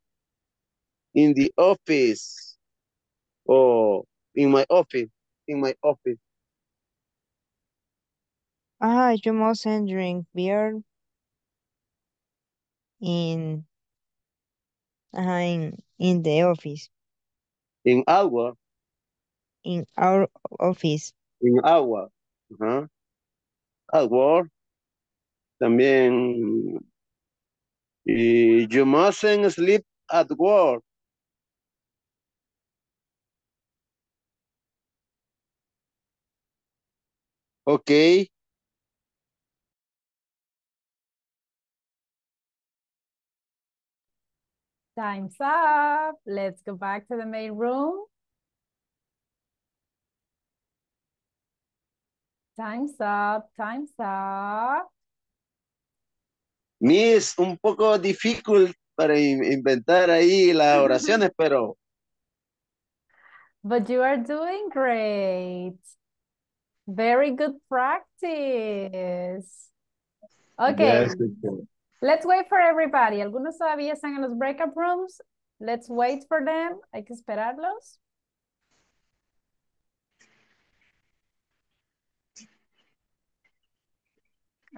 in the office. O in my office. In my office. ah, you mustn't drink beer in, ajá, in, in the office, In our. in our office. In agua. Uh -huh. At work. También. Y you mustn't sleep at work. Okay. Time's up. Let's go back to the main room. Time's up, time's up. Miss, un poco difícil para in- inventar ahí las oraciones, pero But you are doing great. Very good practice. Okay, Yes, let's wait for everybody. Algunos todavía están en los breakout rooms. Let's wait for them. Hay que esperarlos.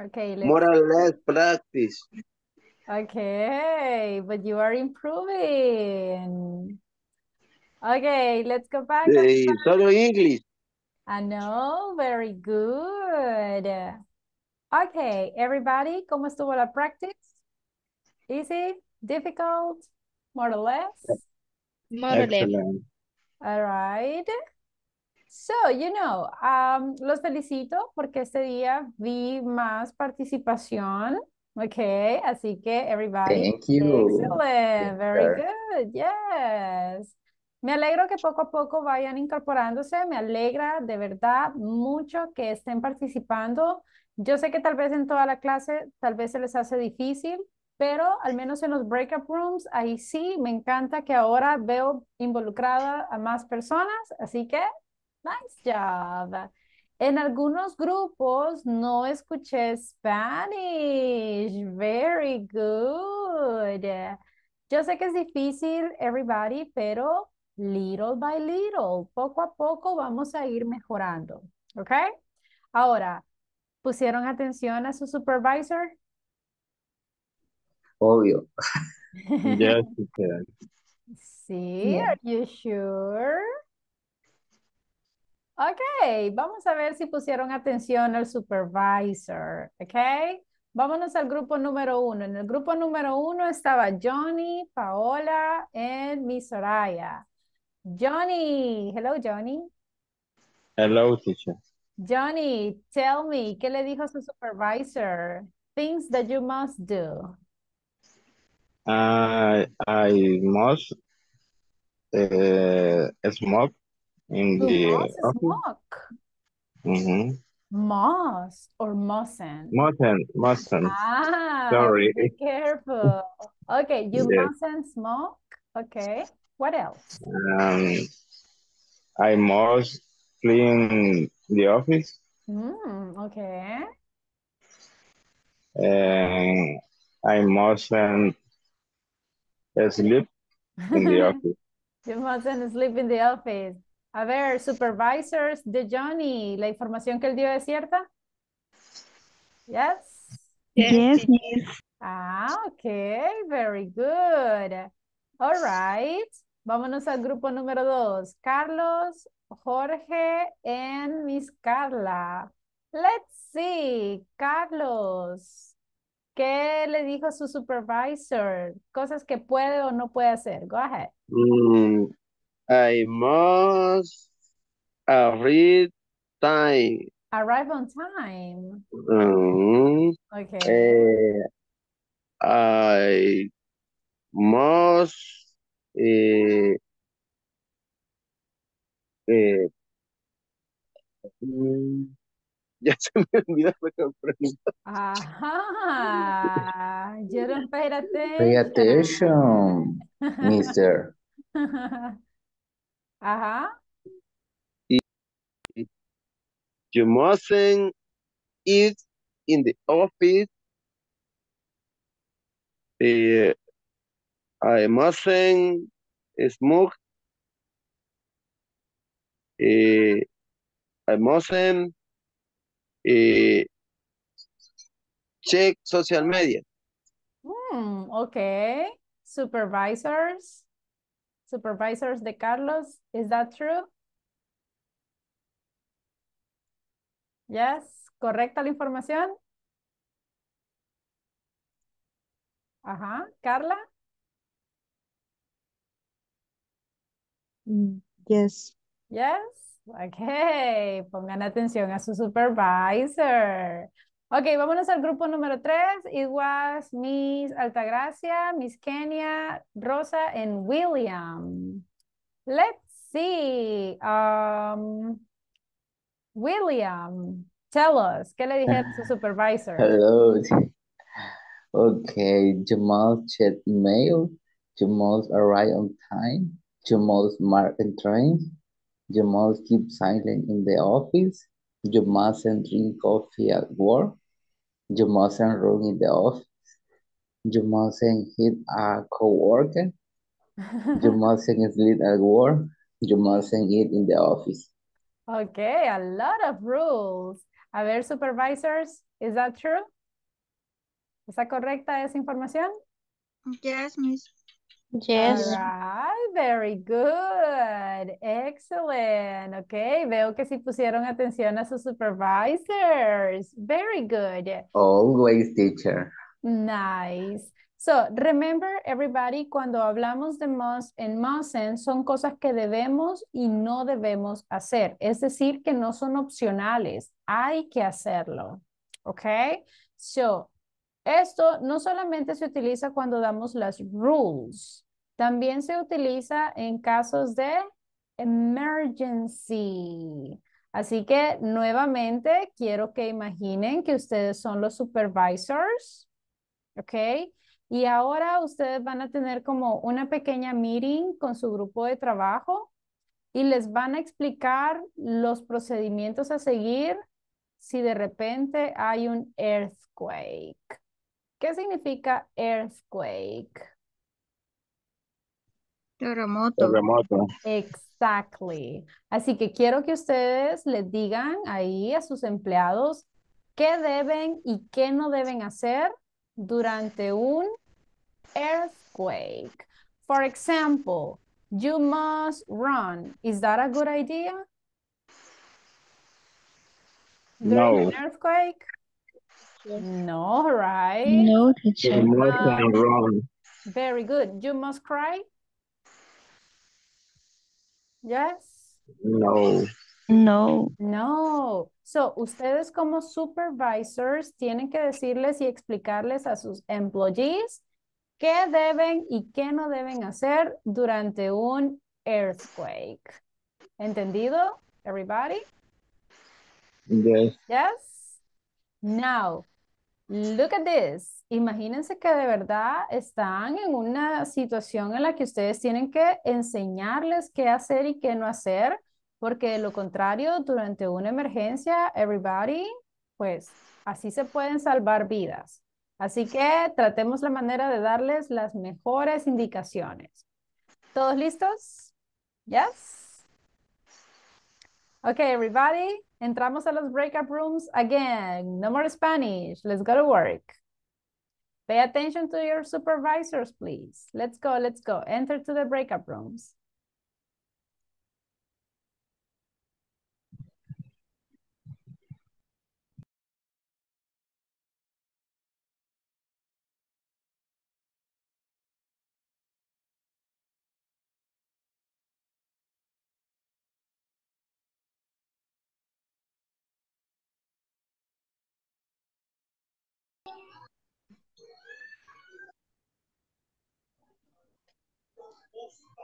Okay, let's more or less practice. Okay, but you are improving. Okay, let's go back. Eh, todo English. I know, very good. Okay, everybody, ¿cómo estuvo la practice? Easy? Difficult? More or less? More or less. All right. So, you know, um, los felicito porque este día vi más participación. Okay, así que everybody. Thank you. Excellent, very good, yes. Me alegro que poco a poco vayan incorporándose, me alegra de verdad mucho que estén participando. Yo sé que tal vez en toda la clase tal vez se les hace difícil, pero al menos en los breakup rooms, ahí sí, me encanta que ahora veo involucrada a más personas, así que nice job. En algunos grupos no escuché Spanish. Very good. Yo sé que es difícil, everybody, pero little by little, poco a poco vamos a ir mejorando. ¿Ok? Ahora, ¿pusieron atención a su supervisor? Obvio. Yes. Sí, Yeah. are you sure? Ok, vamos a ver si pusieron atención al supervisor, ok. Vámonos al grupo número uno. En el grupo número uno estaba Johnny, Paola, y Miss Soraya. Johnny, hello Johnny. Hello, teacher. Johnny, tell me, ¿qué le dijo su supervisor? Things that you must do. I I must uh, smoke in the must office. smoke. Mm-hmm. Must or mustn't? Mustn't, mustn't. Ah, Sorry. be careful. Okay, you Yes. mustn't smoke. Okay, what else? Um, I must clean the office Mm, okay. and I mustn't sleep in the office. You mustn't sleep in the office. A ver, supervisors de Johnny, ¿la información que él dio es cierta? Yes? Yes, miss. Ah, okay, very good. All right. Vámonos al grupo número dos. Carlos, Jorge, and Miss Carla. Let's see. Carlos, ¿qué le dijo su supervisor? Cosas que puede o no puede hacer. Go ahead. Mm, I must uh, read time. Arrive on time. Mm, Okay. eh, I must eh, eh, mm, ya se me olvidó lo que preguntó. Ajá. You don't pay Pay attention. attention, mister. Ajá. You mustn't eat in the office. Eh, I mustn't smoke. Eh, I mustn't eh, check social media. Hmm, okay. Supervisors. Supervisors de Carlos. Is that true? Yes. ¿Correcta la información? Ajá. Carla? Mm, Yes. Yes. Ok, pongan atención a su supervisor. Ok, vámonos al grupo número tres. It was Miss Altagracia, Miss Kenya, Rosa, and William. Let's see. Um, William, tell us, ¿qué le dijeron a su supervisor? Hello. Okay, Jamal check email. Jamal arrive on time. Jamal mark and train. Jamal keep silent in the office. You mustn't drink coffee at work. You mustn't run in the office. You mustn't hit a coworker. You mustn't sleep at work. You mustn't eat in the office. Okay, a lot of rules. A ver, supervisors, is that true? ¿Está correcta esa información? Yes, miss. Yes. All right, very good. Excellent. Okay, veo que sí pusieron atención a sus supervisors. Very good. Always, teacher. Nice. So, remember everybody, cuando hablamos de must and mustn't, son cosas que debemos y no debemos hacer. Es decir, que no son opcionales. Hay que hacerlo. ¿Ok? So, esto no solamente se utiliza cuando damos las rules, también se utiliza en casos de emergency. Así que nuevamente quiero que imaginen que ustedes son los supervisors, ¿ok? Y ahora ustedes van a tener como una pequeña meeting con su grupo de trabajo y les van a explicar los procedimientos a seguir si de repente hay un earthquake. ¿Qué significa earthquake? Terremoto. Terremoto. Exactly. Así que quiero que ustedes les digan ahí a sus empleados qué deben y qué no deben hacer durante un earthquake. For example, you must run. Is that a good idea? During No. an earthquake? No, right? No, teacher. You run. Very good. You must cry? Yes? No. No. No. So, ustedes como supervisors tienen que decirles y explicarles a sus employees qué deben y qué no deben hacer durante un earthquake. ¿Entendido? Everybody? Yes. Yes? Now, look at this. Imagínense que de verdad están en una situación en la que ustedes tienen que enseñarles qué hacer y qué no hacer, porque de lo contrario, durante una emergencia, everybody, pues así se pueden salvar vidas. Así que tratemos la manera de darles las mejores indicaciones. ¿Todos listos? Yes? Okay, everybody, entramos a los breakout rooms again. No more Spanish. Let's go to work. Pay attention to your supervisors, please. Let's go, let's go. Enter to the breakout rooms.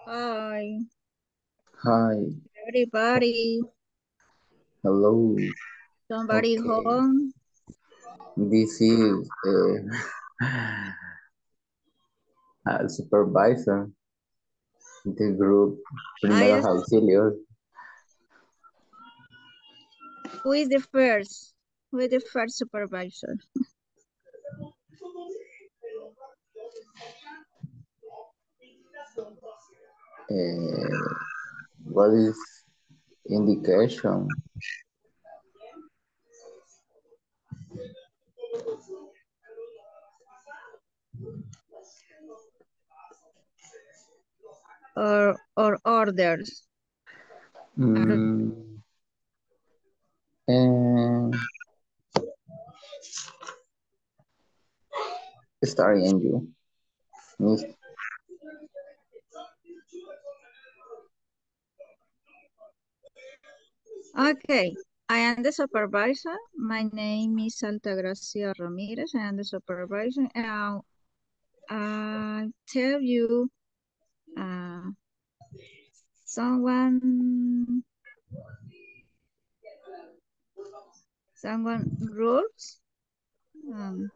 Hi, Hi. everybody. Hello. Somebody Okay. home? This is uh, a supervisor. The group Primeros es- Auxilios. Who is the first? Who is the first supervisor? Uh, what is indication? Or or orders? Mm, and starting you. Okay, I am the supervisor. My name is Altagracia Ramirez. I am the supervisor. And I'll tell you uh, someone someone rules. Um,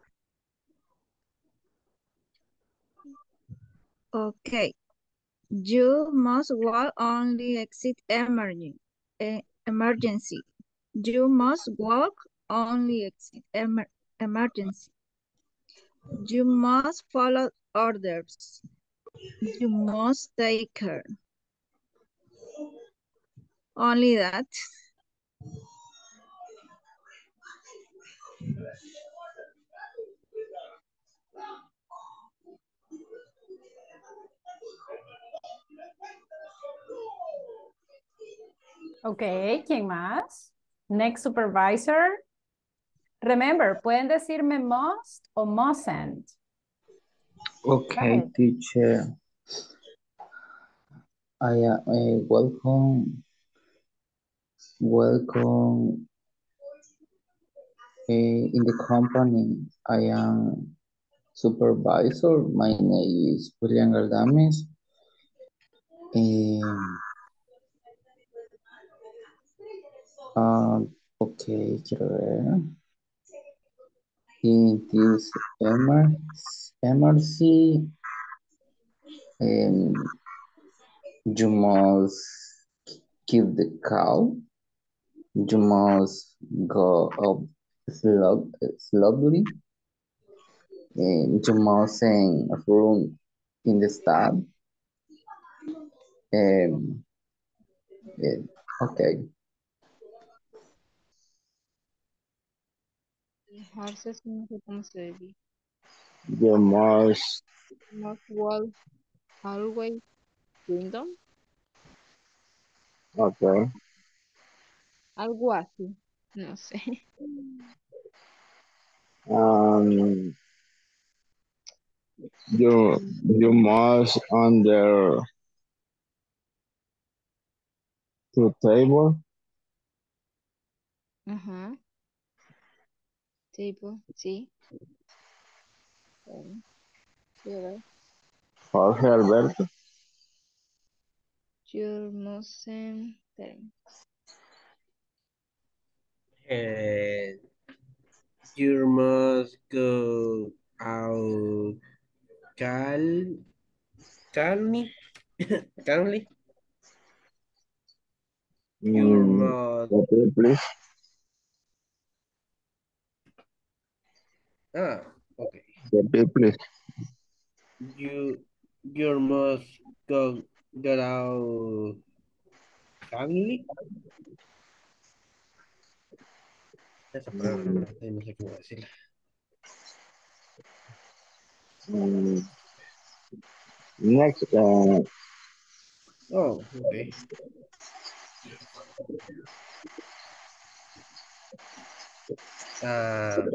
okay. You must walk only exit emergency. Emergency. You must walk only emer emergency. You must follow orders. You must take care. Only that. Ok, ¿quién más? Next supervisor. Remember, pueden decirme must o mustn't. Okay, ahead. teacher. I am uh, welcome. Welcome uh, in the company. I am supervisor. My name is Julian Gardames. Um, ok, quiero ver. In this emer- emergency, um, you must keep the cow. You must go up slow, slowly. And you mustn't in the stop. Um, eh, okay. Fijarse significa cómo se. The. North wall, hallway, window. Okay. Algo así. No sé. Um, you, you must under the table. Uh -huh table si. Jorge Alberto. Your Muslim eh, you must go out cal calmly calmly. Mm, you must please. Ah okay. Repeat, please. You you must go get out family. Esa palabra no, me la sé, no cómo decirla. Mm, next, uh, Oh, okay. Ah,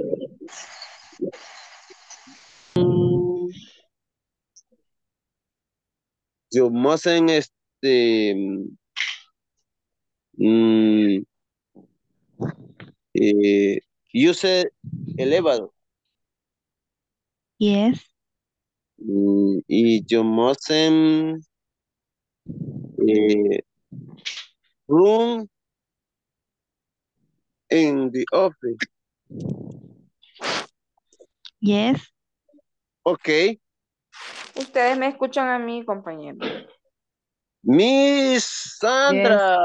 You mustn't este mm, eh, use elevado. Yes. Mm, y you mustn't eh, room in the office. Yes. Okay. Ustedes me escuchan a mí, compañero. Miss Sandra.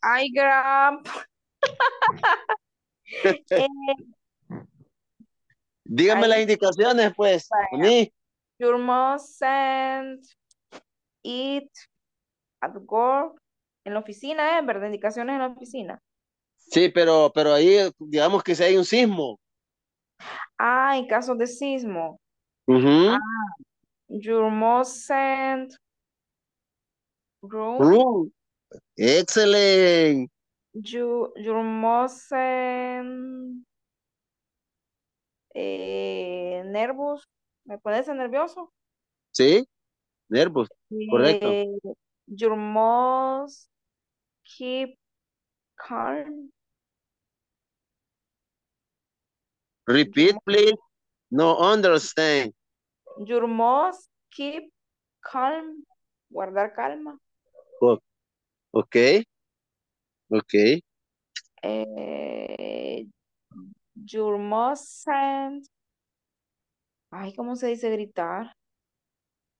Ay, gran. Eh, Dígame las indicaciones, pues. A mí. you mustn't eat at work. En la oficina, ¿eh? ¿Verdad? Indicaciones en la oficina. Sí, pero, pero ahí, digamos que si hay un sismo. Ah, en caso de sismo. Ah, you mustn't room. Room. Excelente. You, you mustn't eh, nervos. ¿Me pones nervioso? Sí. Nervos. Correcto. Eh, you must keep calm. Repeat, please. No understand. You must keep calm. Guardar calma. O- Okay. Okay. Eh, you mustn't. Ay, ¿cómo se dice gritar?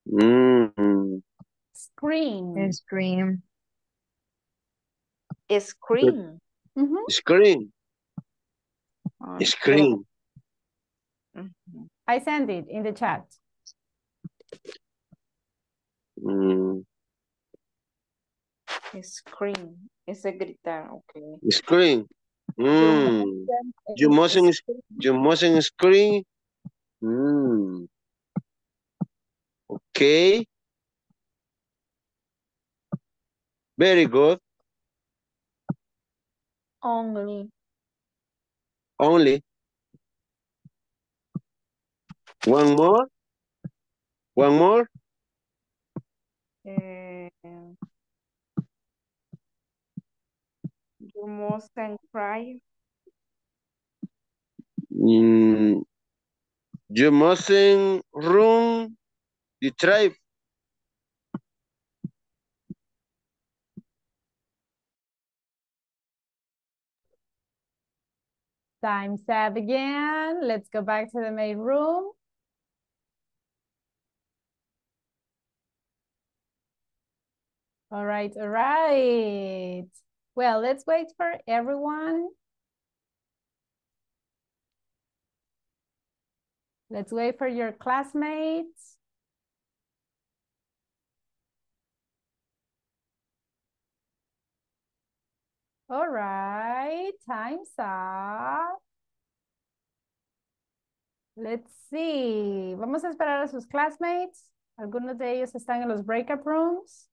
Mm. Scream. Scream. Scream. Ujú. Screen. Ay, Screen. ujú. I sent it in the chat. Mm. Scream. Es gritar, ok. Screen. Mm. You mustn't, you mustn't scream. Mm. Okay. Very good. Only. Only. One more. One more. Eh, you mustn't cry. Mm. You mustn't run the tribe. Time's up again. Let's go back to the main room. All right, all right. Well, let's wait for everyone. Let's wait for your classmates. All right, time's up. Let's see. Vamos a esperar a sus classmates. Algunos de ellos están en los breakout rooms.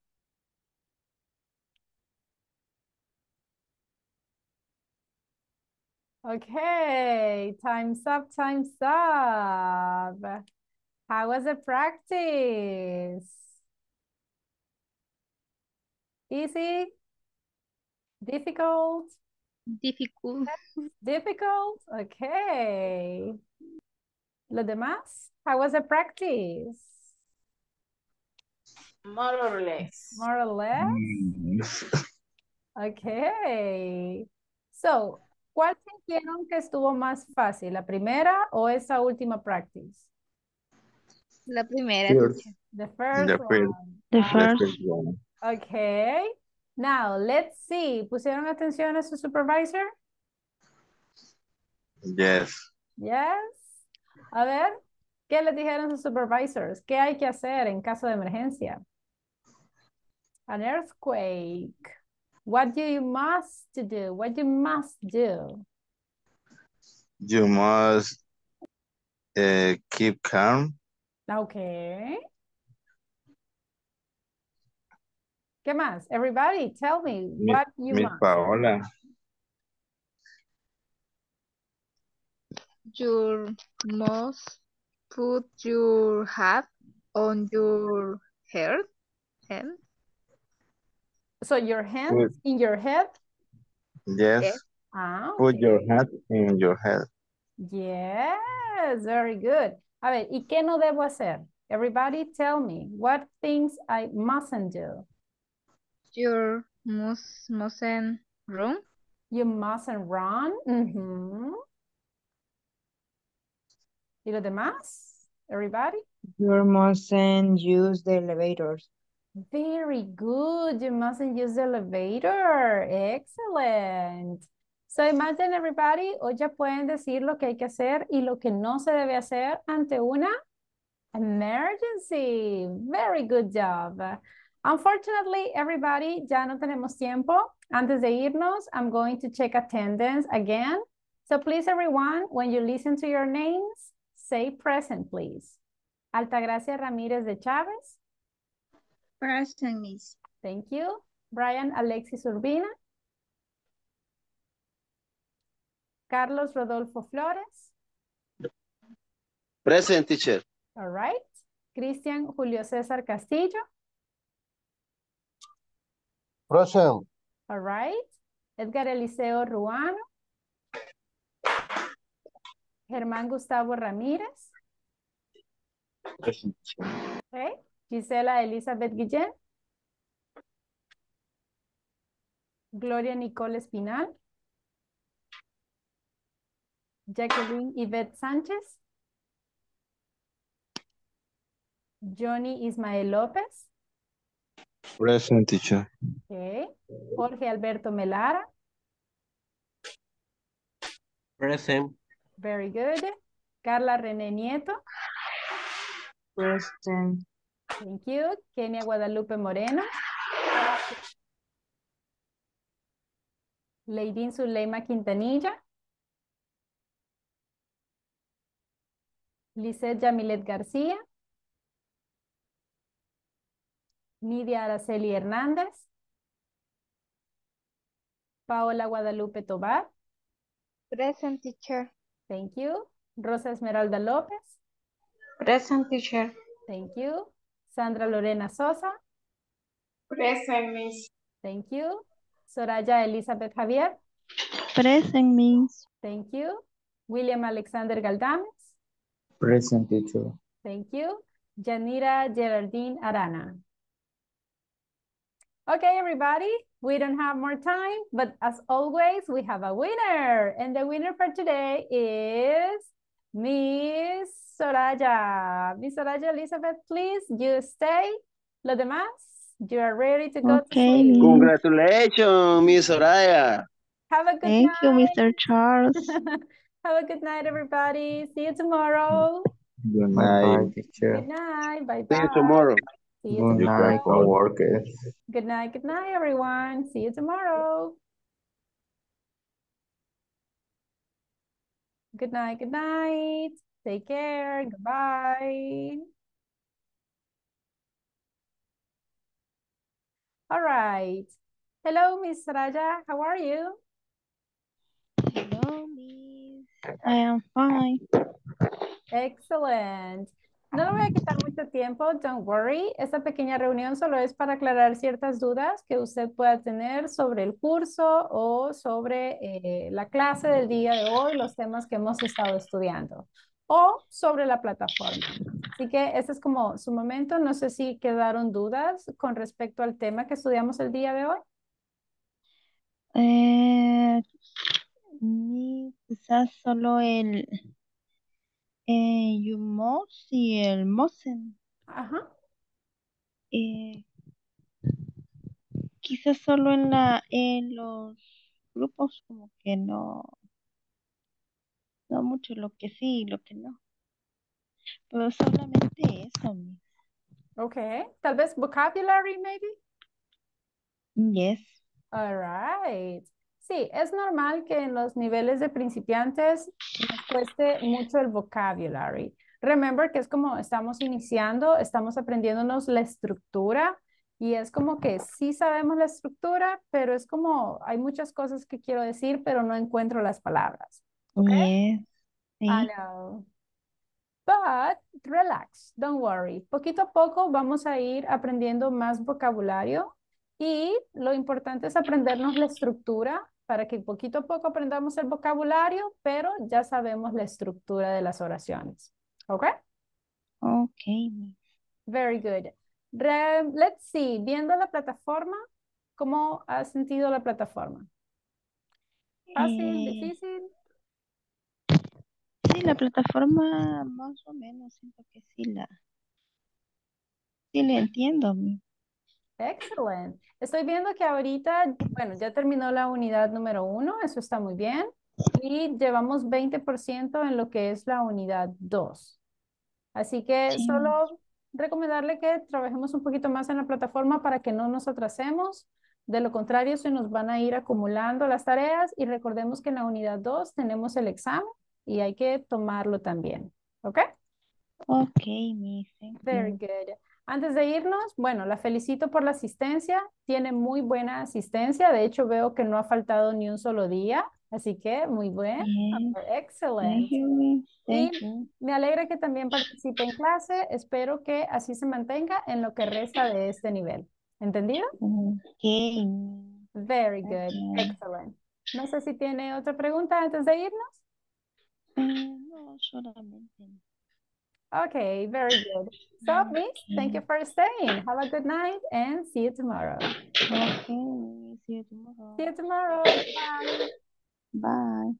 Okay, time's up, time's up. How was the practice? Easy? Difficult? Difficult. Difficult? Okay. Los demás? How was the practice? More or less. More or less? Mm. Okay. So, ¿cuál sintieron que estuvo más fácil? ¿La primera o esa última practice? La primera. First. The first The first. one. The first. first one. Okay. Now, let's see. ¿Pusieron atención a su supervisor? Yes. Yes. A ver, ¿qué les dijeron sus supervisors? ¿Qué hay que hacer en caso de emergencia? An earthquake. What do you must do? What you must do? You must uh, keep calm. Okay. ¿Qué más? Everybody, tell me Mi- what you Miss must. Paola. You must put your hat on your head. head. So your hands Good. in your head? Yes. Yes. Ah, Put your okay. hat in your head. Yes, very good. A ver, ¿y qué no debo hacer? Everybody tell me what things I mustn't do. You must mustn't run. You mustn't run. Ujú. ¿Y los demás? Everybody? You mustn't use the elevators. Very good. You mustn't use the elevator. Excellent. So imagine everybody, hoy ya pueden decir lo que hay que hacer y lo que no se debe hacer ante una emergency. Very good job. Unfortunately, everybody, ya no tenemos tiempo. Antes de irnos, I'm going to check attendance again. So please, everyone, when you listen to your names, say present, please. Altagracia Ramírez de Chávez. Present, Miss. Thank you. Brian Alexis Urbina. Carlos Rodolfo Flores. Present teacher. All right. Cristian Julio César Castillo. Present. All right. Edgar Eliseo Ruano. Germán Gustavo Ramírez. Present. Okay. Gisela Elizabeth Guillén. Gloria Nicole Espinal. Jacqueline Yvette Sánchez. Johnny Ismael López. Present, teacher. Okay. Jorge Alberto Melara. Present. Very good. Carla René Nieto. Present. Thank you. Kenia Guadalupe Moreno. Leidín Zuleima Quintanilla. Lisette Yamilet García. Nidia Araceli Hernández. Paola Guadalupe Tobar. Present teacher. Thank you. Rosa Esmeralda López. Present teacher. Thank you. Sandra Lorena Sosa. Present, miss. Thank you. Soraya Elizabeth Javier. Present means Thank you. William Alexander Galdames. Present teacher. Thank you. Janira Geraldine Arana. Okay, everybody, we don't have more time, but as always, we have a winner. And the winner for today is Miss Soraya. Miss Soraya Elizabeth, please, you stay. Lo demás, you are ready to go to Okay, sleep. Congratulations, Miss Soraya. Have a good night. Thank you. Mr. Charles. Have a good night, everybody. See you tomorrow. Good night, teacher. Good night. Bye See you tomorrow. See you Good tomorrow. night, coworkers. Good night. Good night, everyone. See you tomorrow. Good night. Good night. Take care. Goodbye. All right. Hello, Miss Raja. How are you? Hello, Miss. I am fine. Excellent. No le voy a quitar mucho tiempo, don't worry. Esta pequeña reunión solo es para aclarar ciertas dudas que usted pueda tener sobre el curso o sobre eh, la clase del día de hoy, los temas que hemos estado estudiando o sobre la plataforma. Así que ese es como su momento. No sé si quedaron dudas con respecto al tema que estudiamos el día de hoy. Eh, quizás solo el eh, Yumos y el Mosen. Ajá. Eh, quizás solo en la en los grupos como que no no mucho lo que sí y lo que no. Pero solamente eso. Okay. Tal vez vocabulary, maybe. Yes. All right. Sí, es normal que en los niveles de principiantes nos cueste mucho el vocabulary. Remember que es como estamos iniciando, estamos aprendiéndonos la estructura y es como que sí sabemos la estructura, pero es como hay muchas cosas que quiero decir, pero no encuentro las palabras. Yes. Sí. I know. But relax, don't worry. Poquito a poco vamos a ir aprendiendo más vocabulario y lo importante es aprendernos la estructura para que poquito a poco aprendamos el vocabulario, pero ya sabemos la estructura de las oraciones. ¿Ok? Okay, Miss. Very good. Re- let's see, viendo la plataforma, ¿cómo has sentido la plataforma? ¿Fácil, Eh, difícil? sí, la plataforma más o menos siento que sí la sí le entiendo. Excelente. Estoy viendo que ahorita, bueno, ya terminó la unidad número uno, eso está muy bien. Y llevamos 20% en lo que es la unidad 2. Así que Sí. solo recomendarle que trabajemos un poquito más en la plataforma para que no nos atrasemos. De lo contrario, se nos van a ir acumulando las tareas y recordemos que en la unidad 2 tenemos el examen y hay que tomarlo también. ¿Ok? Okay, Miss. Very good. Antes de irnos, bueno, la felicito por la asistencia. Tiene muy buena asistencia. De hecho, veo que no ha faltado ni un solo día. Así que muy bien. Y you. me alegra que también participe en clase. Espero que así se mantenga en lo que resta de este nivel. ¿Entendido? Okay. Very good. Excellent. No sé si tiene otra pregunta antes de irnos. Eh, no, solamente. Okay, very good. So, Miss, thank you for staying. Have a good night and see you tomorrow. Okay, see you tomorrow. See you tomorrow. Bye. Bye.